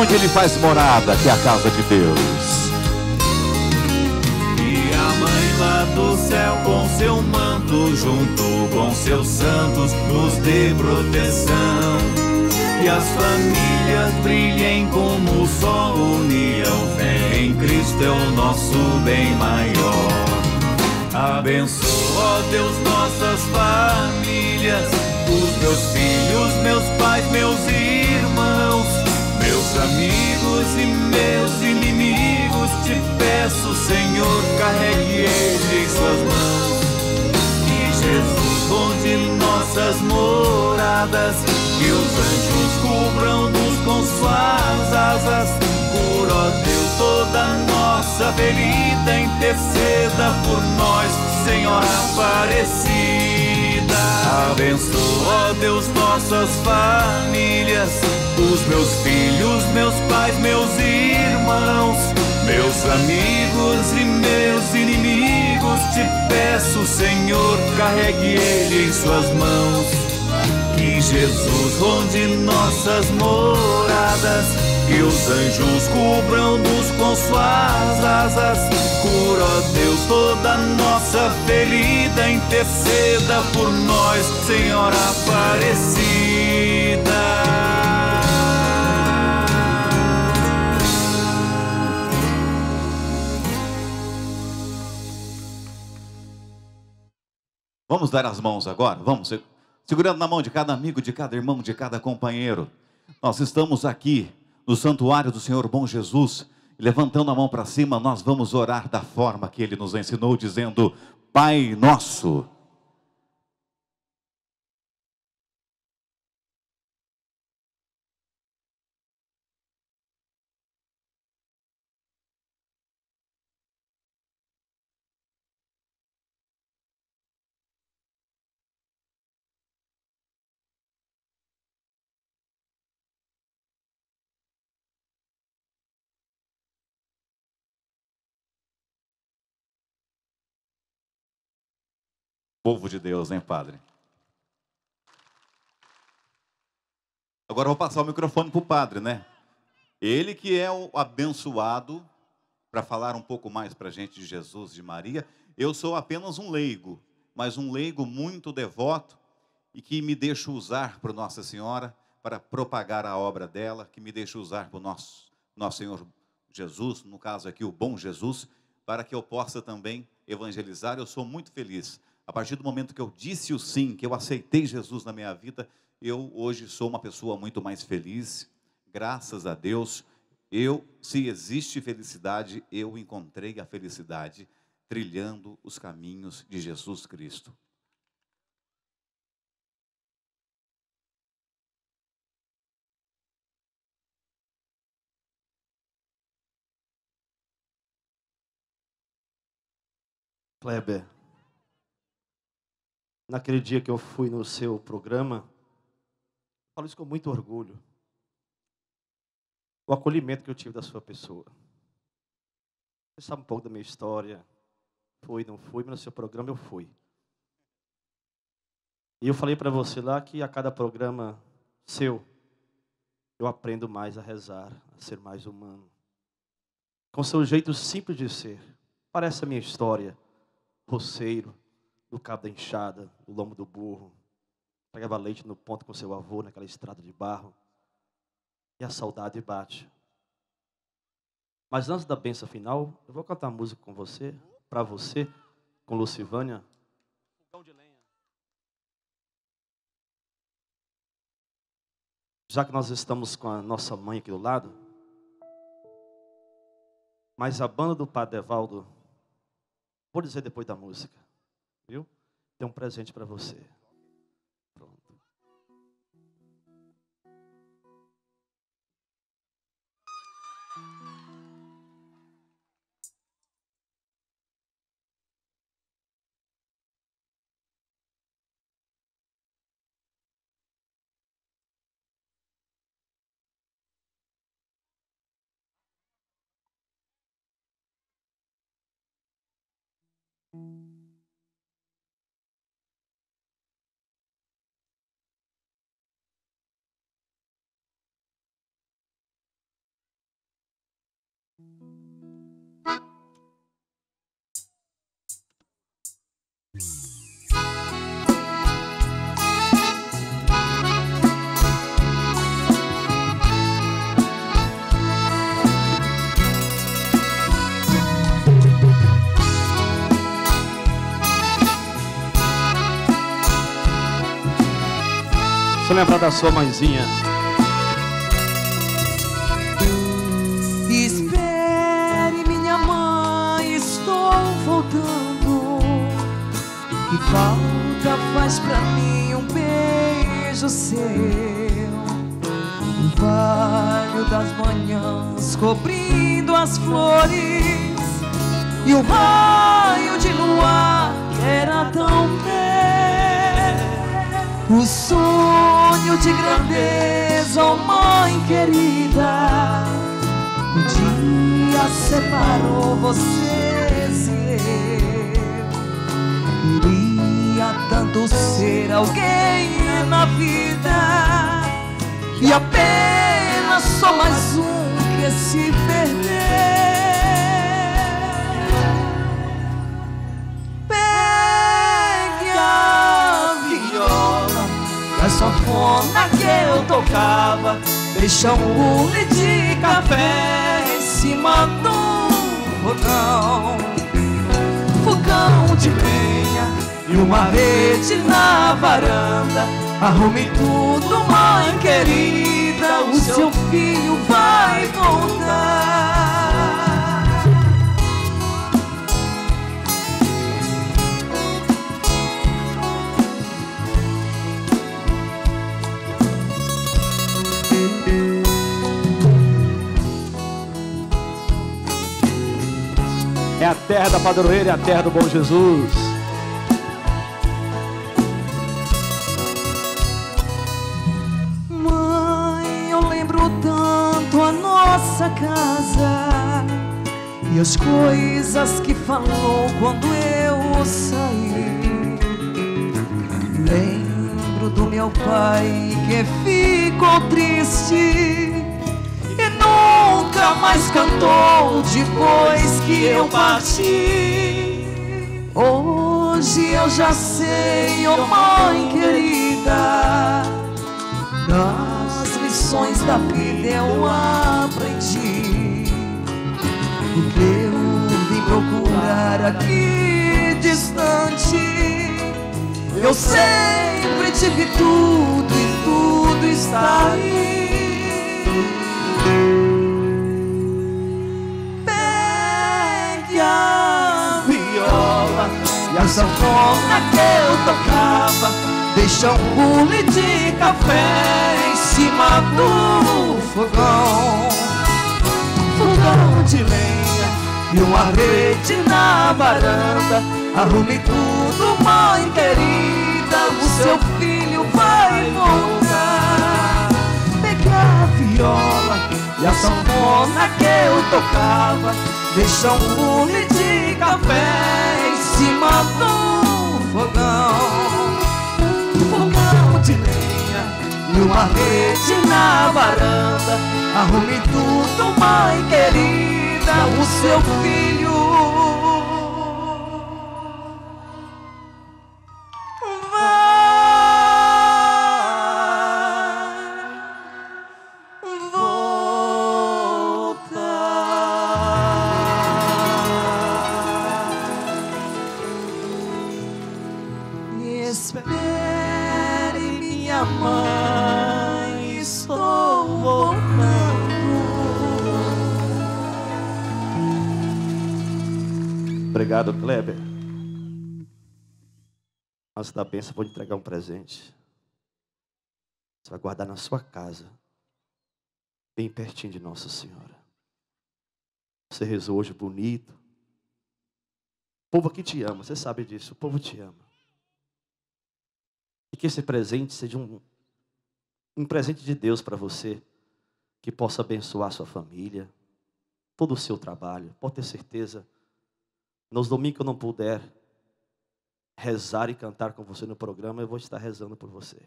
onde Ele faz morada, que é a casa de Deus.
Do céu com seu manto, junto com seus santos, nos dê proteção. E as famílias brilhem como o sol, união, fé em Cristo é o nosso bem maior. Abençoa, Deus, nossas famílias os meus filhos, meus pais, meus irmãos, meus amigos e meus inimigos, te peço, Senhor, carregue eles em suas mãos. E Jesus, onde nossas moradas, que os anjos cubram-nos com suas asas. Por ó Deus, toda nossa ferida interceda por nós, Senhor Aparecida. Abençoa, Deus, nossas famílias, os meus filhos, meus pais, meus irmãos, meus amigos e meus inimigos. Te peço, Senhor, carregue ele em suas mãos. Que Jesus ronde nossas moradas, que os anjos cubram-nos com suas asas. Cura, ó Deus, toda nossa ferida, interceda por nós, Senhora Aparecida.
Vamos dar as mãos agora? Vamos, segurando na mão de cada amigo, de cada irmão, de cada companheiro. Nós estamos aqui no santuário do Senhor Bom Jesus, levantando a mão para cima, nós vamos orar da forma que ele nos ensinou, dizendo: Pai nosso Povo de Deus, hein, Padre? Agora vou passar o microfone para o Padre, né? Ele que é o abençoado para falar um pouco mais para a gente de Jesus, de Maria. Eu sou apenas um leigo, mas um leigo muito devoto e que me deixa usar para Nossa Senhora para propagar a obra dela, que me deixa usar para o nosso, nosso Senhor Jesus, no caso aqui o bom Jesus, para que eu possa também evangelizar. Eu sou muito feliz a partir do momento que eu disse o sim, que eu aceitei Jesus na minha vida, eu hoje sou uma pessoa muito mais feliz. Graças a Deus, eu, se existe felicidade, eu encontrei a felicidade trilhando os caminhos de Jesus Cristo.
Kleber, naquele dia que eu fui no seu programa, falo isso com muito orgulho. O acolhimento que eu tive da sua pessoa. Você sabe um pouco da minha história. Fui, não fui, mas no seu programa eu fui. E eu falei para você lá que a cada programa seu, eu aprendo mais a rezar, a ser mais humano. Com seu jeito simples de ser. Parece a minha história. Roceiro, no cabo da enxada, no lombo do burro. Pegava leite no ponto com seu avô, naquela estrada de barro. E a saudade bate. Mas antes da benção final, eu vou cantar música com você, para você, com Lucivânia. Já que nós estamos com a nossa mãe aqui do lado, mas a banda do Padre Evaldo, vou dizer depois da música. Tem um presente para você. Lembrar da sua mãezinha.
Espere, minha mãe, estou voltando. Que falta faz pra mim um beijo seu. O vale das manhãs cobrindo as flores. E o raio de luar que era tão belo. O sonho de grandeza, oh mãe querida, um dia separou vocês e eu. Queria tanto ser alguém na vida e apenas sou mais um que se perdeu. Sanfona que eu tocava, deixa um bule de café em cima do fogão, fogão de lenha e uma rede na varanda. Arrume tudo, mãe querida, o seu filho vai voltar.
A terra da padroeira e a terra do bom Jesus.
Mãe, eu lembro tanto a nossa casa e as coisas que falou quando eu saí. Lembro do meu pai que ficou triste nunca mais cantou depois que eu parti. Hoje eu já sei, oh mãe querida. Das lições da vida eu aprendi O que eu vim procurar aqui distante Eu sempre tive tudo e tudo está aí sanfona que eu tocava Deixa um bule de café em cima do fogão. Fogão de lenha e uma rede na varanda. Arrume tudo, mãe querida O seu filho vai voltar Pegue a viola e a sanfona que eu tocava. Deixa um bule de café cima do fogão fogão de lenha e uma rede na varanda. Arrume tudo, mãe querida, o seu filho
Obrigado, Kleber. Antes da bênção, vou entregar um presente. Você vai guardar na sua casa, bem pertinho de Nossa Senhora. Você rezou hoje bonito. O povo aqui te ama, você sabe disso. O povo te ama. E que esse presente seja um, um presente de Deus para você, que possa abençoar sua família, todo o seu trabalho. Pode ter certeza. Nos domingos que eu não puder rezar e cantar com você no programa, eu vou estar rezando por você.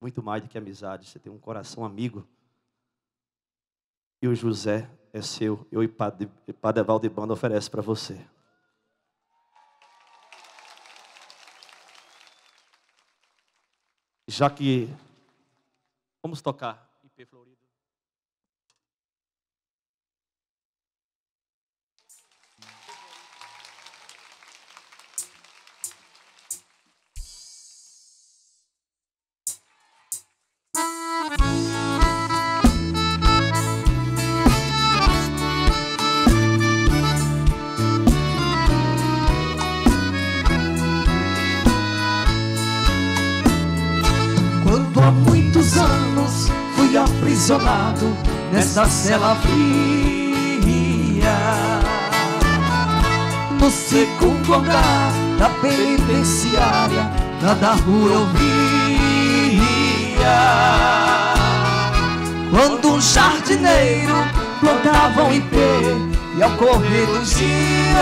Muito mais do que amizade, você tem um coração amigo. E o José é seu, eu e Padre, Banda oferece para você. Já que vamos tocar
Quando há muitos anos fui aprisionado nesta cela fria. No segundo andar da penitenciária, nada rua eu via. Quando um jardineiro plantava um ipê e ao correr dos dias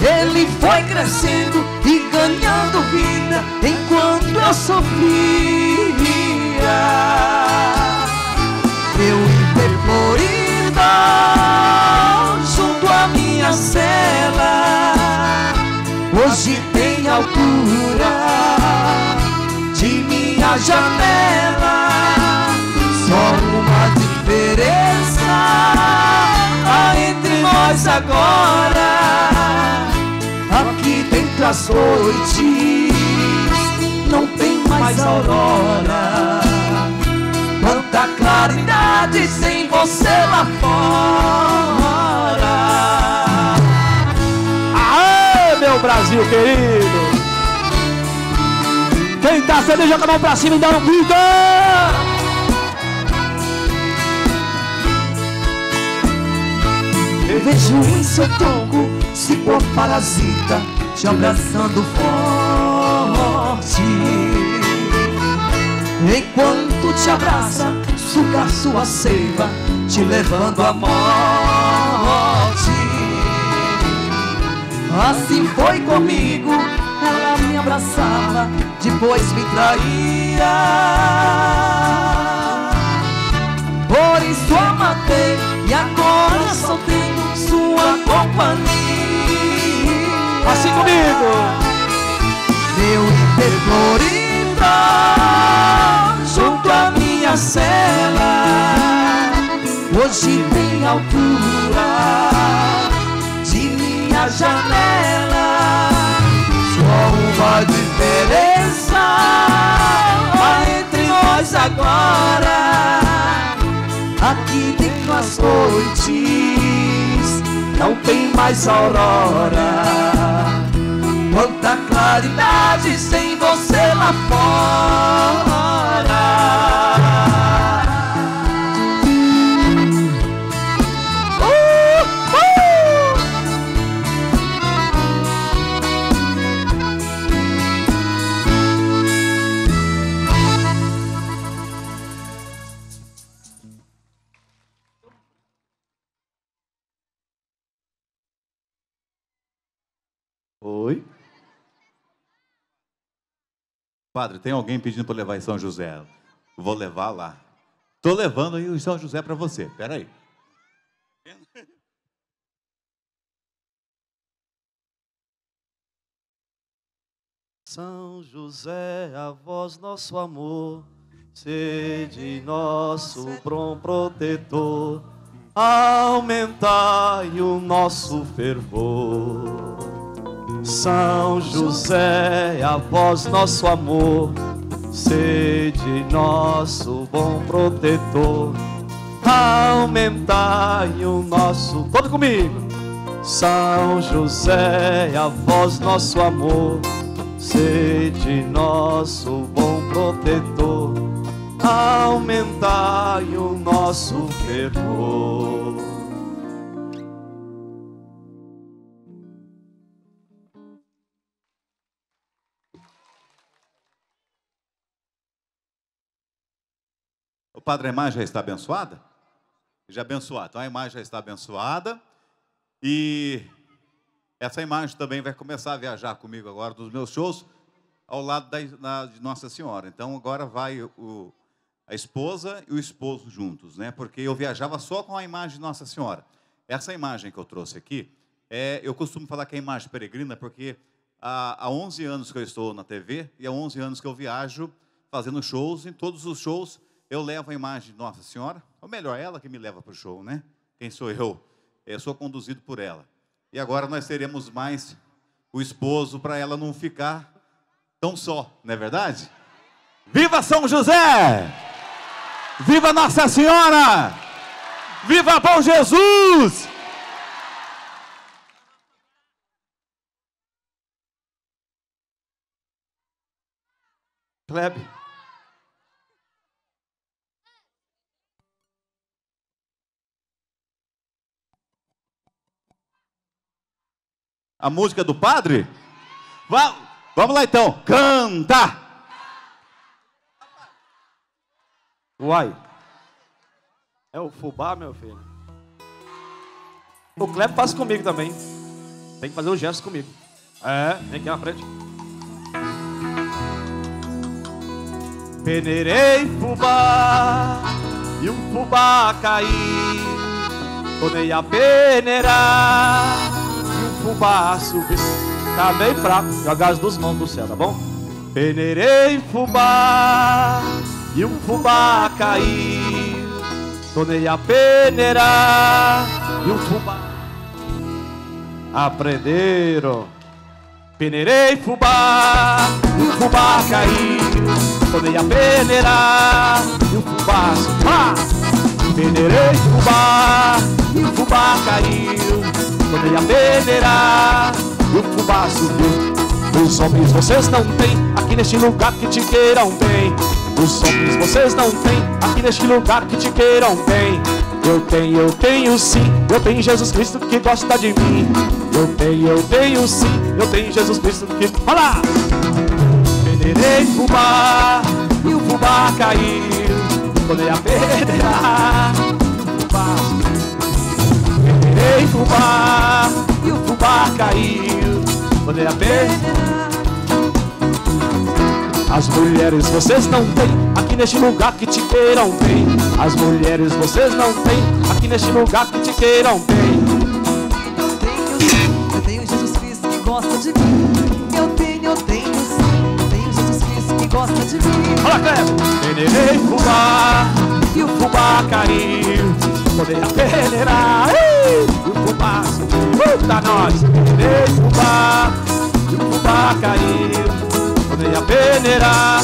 ele foi crescendo e ganhando vida enquanto eu sofria. Eu e florida junto à minha cela. Hoje tem altura minha janela. Só uma diferença há entre nós agora. Aqui dentro das noites não tem mais aurora. Quanta claridade sem você lá fora.
Aê, meu Brasil querido! Quem tá feliz, joga a mão pra cima e dá um grito!
Eu vejo em seu tronco cipó parasita te abraçando forte. Enquanto te abraça, suga sua seiva, te levando à morte. Assim foi comigo, ela me abraçava, depois me traía. Por isso a matei e agora só tenho sua companhia.
Assim comigo!
Meu interlorida junto à minha cela. Hoje tem altura de minha janela. Uma diferença há entre nós agora. Aqui dentro as noites não tem mais aurora. Quanta claridade sem você lá fora.
Padre, tem alguém pedindo para levar em São José. Vou levar lá. Estou levando aí o São José para você. Espera aí.
São José, a voz nosso amor, sede nosso bom protetor, aumentai o nosso fervor. São José, a nosso amor, sede nosso bom protetor, aumentai o nosso. Todo comigo! São José, a nosso amor, sede nosso bom protetor, aumentai o nosso fervor.
Padre, a imagem já está abençoada? Já abençoada. Então a imagem já está abençoada. E essa imagem também vai começar a viajar comigo agora dos meus shows ao lado da, de Nossa Senhora. Então agora vai o, a esposa e o esposo juntos, né? Porque eu viajava só com a imagem de Nossa Senhora. Essa imagem que eu trouxe aqui, é, eu costumo falar que é imagem peregrina porque há, há 11 anos que eu estou na TV e há 11 anos que eu viajo fazendo shows. Em todos os shows eu levo a imagem de Nossa Senhora, ou melhor, ela que me leva para o show, né? Quem sou eu? Eu sou conduzido por ela. E agora nós teremos mais o esposo para ela não ficar tão só, não é verdade? Viva São José! Viva Nossa Senhora! Viva Bom Jesus!
Klebe.
A música do padre? Va- Vamos lá então, canta!
Uai. É o fubá, meu filho. O Kleber passa comigo também. Tem que fazer o gesto comigo. É, vem aqui na frente. Peneirei fubá e um fubá cair. Tornei a peneirar fubá subir. Tá bem fraco, jogar as duas mãos do céu, tá bom? Peneirei fubá e um fubá cair. Tornei a peneirar e um fubá. Aprenderam. Peneirei fubá e um fubá cair. Tornei a peneirar e um fubá subiu. Peneirei fubá e um fubá caiu. Tornei a peneirar e um fubá subiu. Os homens vocês não têm aqui neste lugar que te queiram bem. Os homens vocês não têm aqui neste lugar que te queiram bem. Eu tenho, eu tenho sim, eu tenho Jesus Cristo que gosta de mim. Eu tenho, eu tenho sim, eu tenho Jesus Cristo que. Lá! Peneirei fubá e o fubá caiu. Tornei a peneirar o Peneirei fubá e o fubá caiu. Tornei a peneirar. As mulheres vocês não têm aqui neste lugar que te queiram bem. As mulheres vocês não têm aqui neste lugar que te queiram bem.
Eu tenho sim, eu tenho Jesus Cristo que gosta de mim. Eu tenho, eu tenho sim, eu tenho Jesus Cristo que gosta de mim.
Olha, Cleber! Peneirei fubá e o fubá caiu. Poder a peneirar e o fubá. Uh, tá nós! Peneirei fubá e o fubá caiu. Poder a peneirar.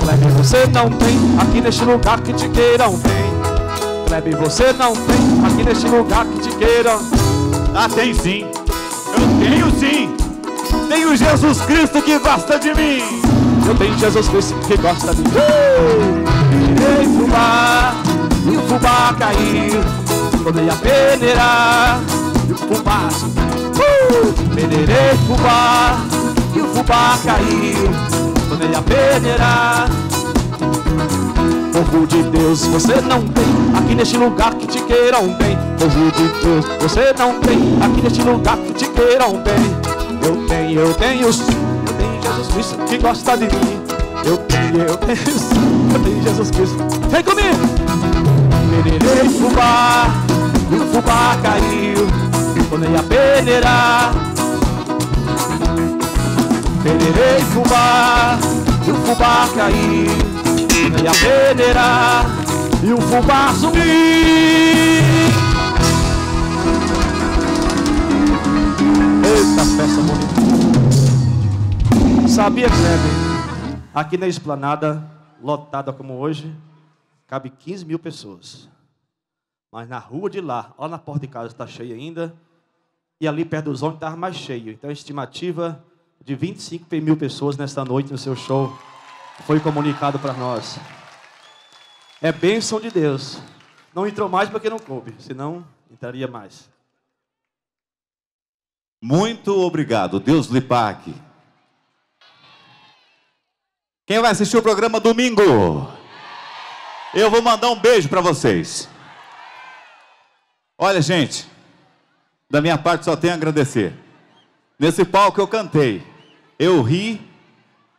Kleber, você não tem aqui neste lugar que te queiram bem. Kleber, você não tem aqui neste lugar que te queiram.
Ah, tem sim. Eu tenho sim. Tenho Jesus Cristo que gosta de mim.
Eu tenho Jesus Cristo que gosta de mim. Peneirei fubá e o fubá caiu. Tornei a peneirar e o fubá. Uh! Peneirei fubá e o fubá caiu. Tornei a peneirar. Povo de Deus, você não tem aqui neste lugar que te queiram bem. Povo de Deus, você não tem aqui neste lugar que te queiram bem. Eu tenho, eu tenho sim, eu tenho Jesus Cristo que gosta de mim. Eu tenho, eu tenho sim, eu tenho Jesus Cristo. Vem comigo! Peneirei fubá, e o fubá caiu. Tornei a peneirar. Peneirei fubá, e o fubá caiu. Tornei a peneirar, e o fubá subiu. Eita festa bonita. Sabia, Kleber? Aqui na esplanada, lotada como hoje, cabe 15 mil pessoas. Mas na rua de lá, lá na porta de casa está cheia ainda. E ali perto dos ônibus estava mais cheio. Então a estimativa de 25 mil pessoas nesta noite no seu show foi comunicado para nós. É bênção de Deus. Não entrou mais porque não coube, senão entraria mais.
Muito obrigado. Deus lhe pague. Quem vai assistir o programa domingo? Eu vou mandar um beijo para vocês. Olha, gente, da minha parte só tenho a agradecer. Nesse palco eu cantei, eu ri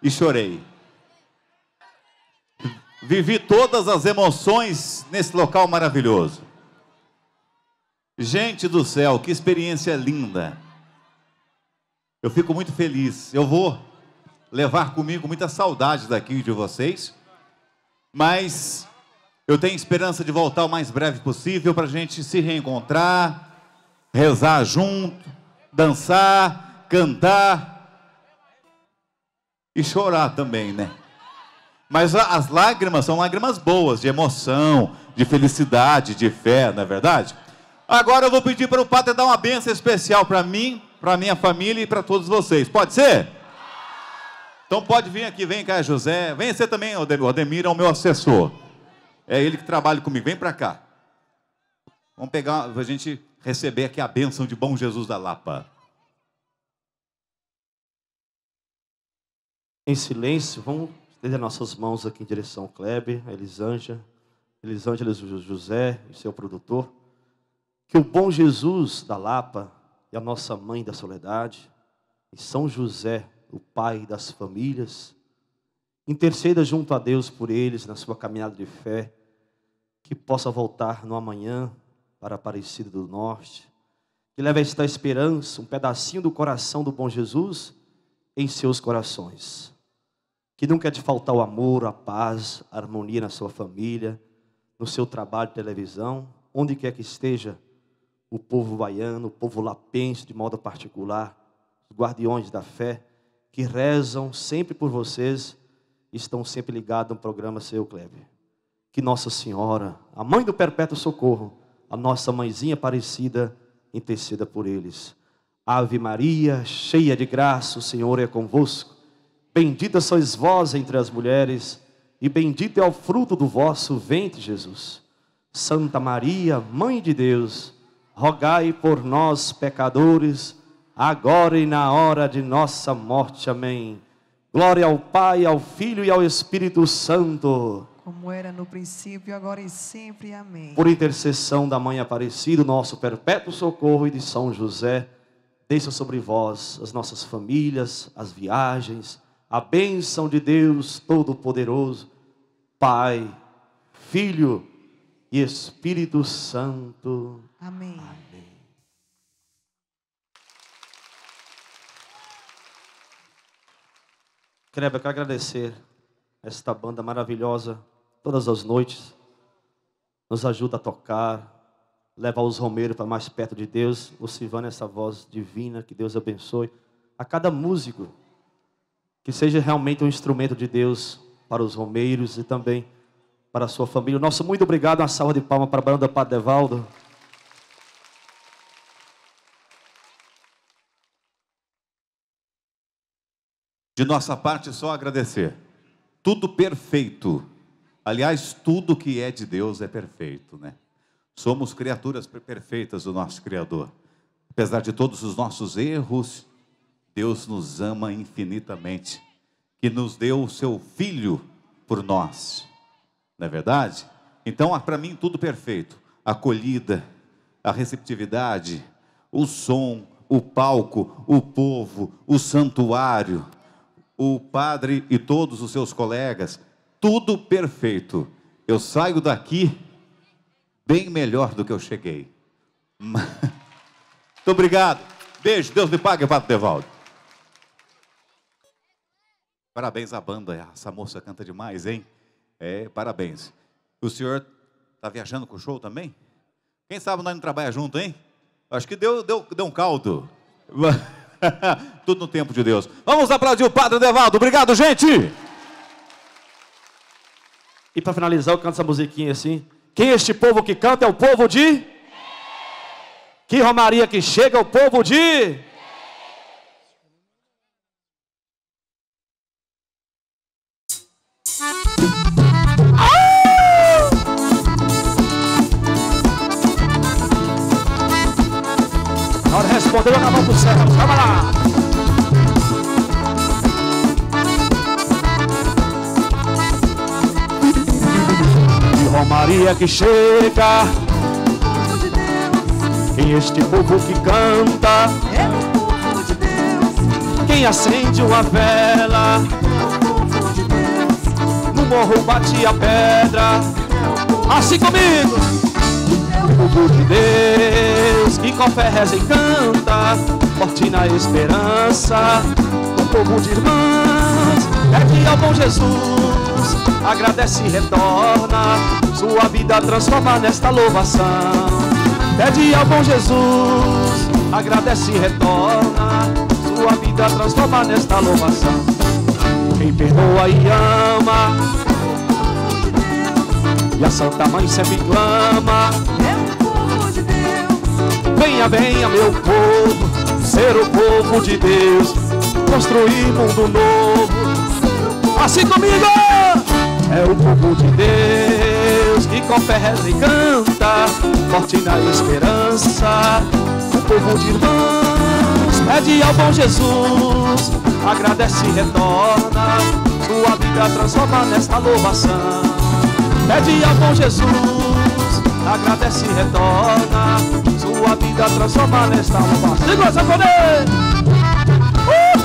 e chorei. Vivi todas as emoções nesse local maravilhoso. Gente do céu, que experiência linda. Eu fico muito feliz. Eu vou levar comigo muitas saudades daqui de vocês, mas eu tenho esperança de voltar o mais breve possível para a gente se reencontrar, rezar junto, dançar, cantar e chorar também, né? Mas as lágrimas são lágrimas boas, de emoção, de felicidade, de fé, não é verdade? Agora eu vou pedir para o Padre dar uma bênção especial para mim, para minha família e para todos vocês. Pode ser? Então pode vir aqui, vem cá, José. Vem você também, Odemir é o meu assessor. É ele que trabalha comigo. Vem para cá. Vamos pegar, a gente receber aqui a bênção de Bom Jesus da Lapa.
Em silêncio, vamos estender nossas mãos aqui em direção ao Kleber, a Elisângela, Elisângela José e seu produtor. Que o bom Jesus da Lapa e a nossa mãe da soledade, e São José, o pai das famílias, Interceda junto a Deus por eles na sua caminhada de fé, que possa voltar no amanhã para Aparecida do Norte, que leve esta esperança, um pedacinho do coração do bom Jesus em seus corações. Que nunca é de faltar o amor, a paz, a harmonia na sua família, no seu trabalho de televisão, onde quer que esteja, o povo baiano, o povo lapense de modo particular, os guardiões da fé, que rezam sempre por vocês, estão sempre ligados no programa Seu Kleber. Que Nossa Senhora, a mãe do perpétuo socorro, a nossa mãezinha parecida, interceda por eles. Ave Maria, cheia de graça, o Senhor é convosco. Bendita sois vós entre as mulheres, e bendito é o fruto do vosso ventre, Jesus. Santa Maria, Mãe de Deus, rogai por nós, pecadores, agora e na hora de nossa morte. Amém. Glória ao Pai, ao Filho e ao Espírito Santo.
Como era no princípio, agora e sempre. Amém.
Por intercessão da Mãe Aparecida, nosso perpétuo socorro e de São José, deixa sobre vós as nossas famílias, as viagens, a bênção de Deus Todo-Poderoso, Pai, Filho e Espírito Santo.
Amém.
Kleber, eu quero agradecer esta banda maravilhosa, todas as noites, nos ajuda a tocar, levar os romeiros para mais perto de Deus. O Silvano, essa voz divina, que Deus abençoe. A cada músico, que seja realmente um instrumento de Deus para os romeiros e também para a sua família. Nosso muito obrigado, uma salva de palmas para a banda Padre Evaldo.
De nossa parte, só agradecer. Tudo perfeito. Aliás, tudo que é de Deus é perfeito, né? Somos criaturas perfeitas do nosso Criador. Apesar de todos os nossos erros, Deus nos ama infinitamente, que nos deu o seu Filho por nós. Não é verdade? Então, para mim, tudo perfeito. A acolhida, a receptividade, o som, o palco, o povo, o santuário, o padre e todos os seus colegas, tudo perfeito. Eu saio daqui bem melhor do que eu cheguei. Muito obrigado. Beijo, Deus lhe pague, Padre Devaldo. Parabéns à banda, essa moça canta demais, hein? É, parabéns. O senhor está viajando com o show também? Quem sabe nós não trabalha junto, hein? Acho que deu, deu, deu um caldo. *laughs* Tudo no tempo de Deus. Vamos aplaudir o Padre Devaldo. Obrigado, gente.
E para finalizar, eu canto essa musiquinha assim. Quem é este povo que canta é o povo de? Que Romaria que chega é o povo de? Responder, na mão do céu. Vamos lá. Que Romaria que chega,
Povo de Deus,
quem é este povo que canta,
é o povo de Deus,
quem acende uma vela,
é o povo de Deus,
no morro bate a pedra,
é o povo,
assim comigo.
É o
povo de Deus que com fé reza e canta, forte na esperança, um povo de irmãs, pede ao bom Jesus, agradece e retorna, sua vida transforma nesta louvação. Pede ao bom Jesus, agradece e retorna, sua vida transforma nesta louvação. Quem perdoa e ama, e a Santa Mãe sempre clama. Venha, venha, meu povo, ser o povo de Deus, construir mundo novo. Assim comigo! É o povo de Deus que com fé reza e canta, forte na esperança. O povo de irmãos pede ao bom Jesus, agradece e retorna, sua vida transforma nesta louvação. Pede ao bom Jesus, agradece e retorna, a vida, transformar nesta alma. Siga essa poder! Uh!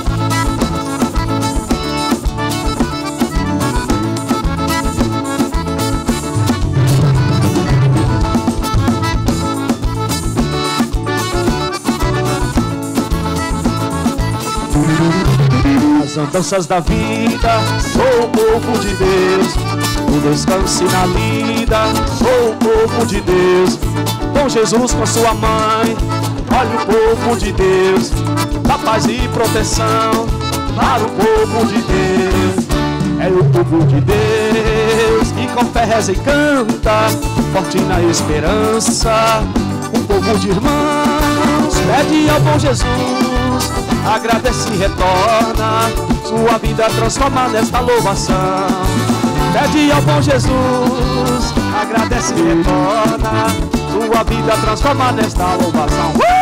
As andanças da vida, sou o povo de Deus. O descanso na lida, sou o povo de Deus com Jesus, com sua mãe. Olha o povo de Deus, da paz e proteção para o povo de Deus. É o povo de Deus que com fé reza e canta, forte na esperança. Um povo de irmãos, pede ao bom Jesus, agradece e retorna, sua vida transforma nesta louvação. Pede ao bom Jesus, agradece e retorna, sua vida transforma nesta louvação. Uh!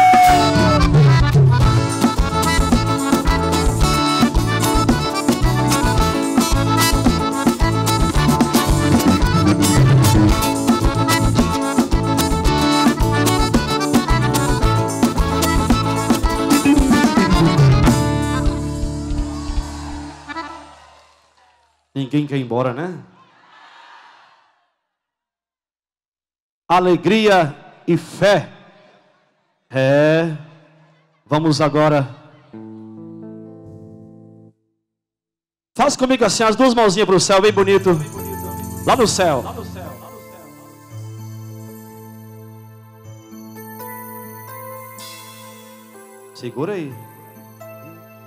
Ninguém quer ir embora, né? Alegria e fé. É. Vamos agora. Faz comigo assim, as duas mãozinhas para o céu, bem bonito. Lá no céu. Segura aí.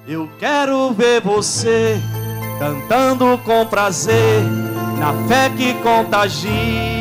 Eu quero ver você cantando com prazer, na fé que contagia.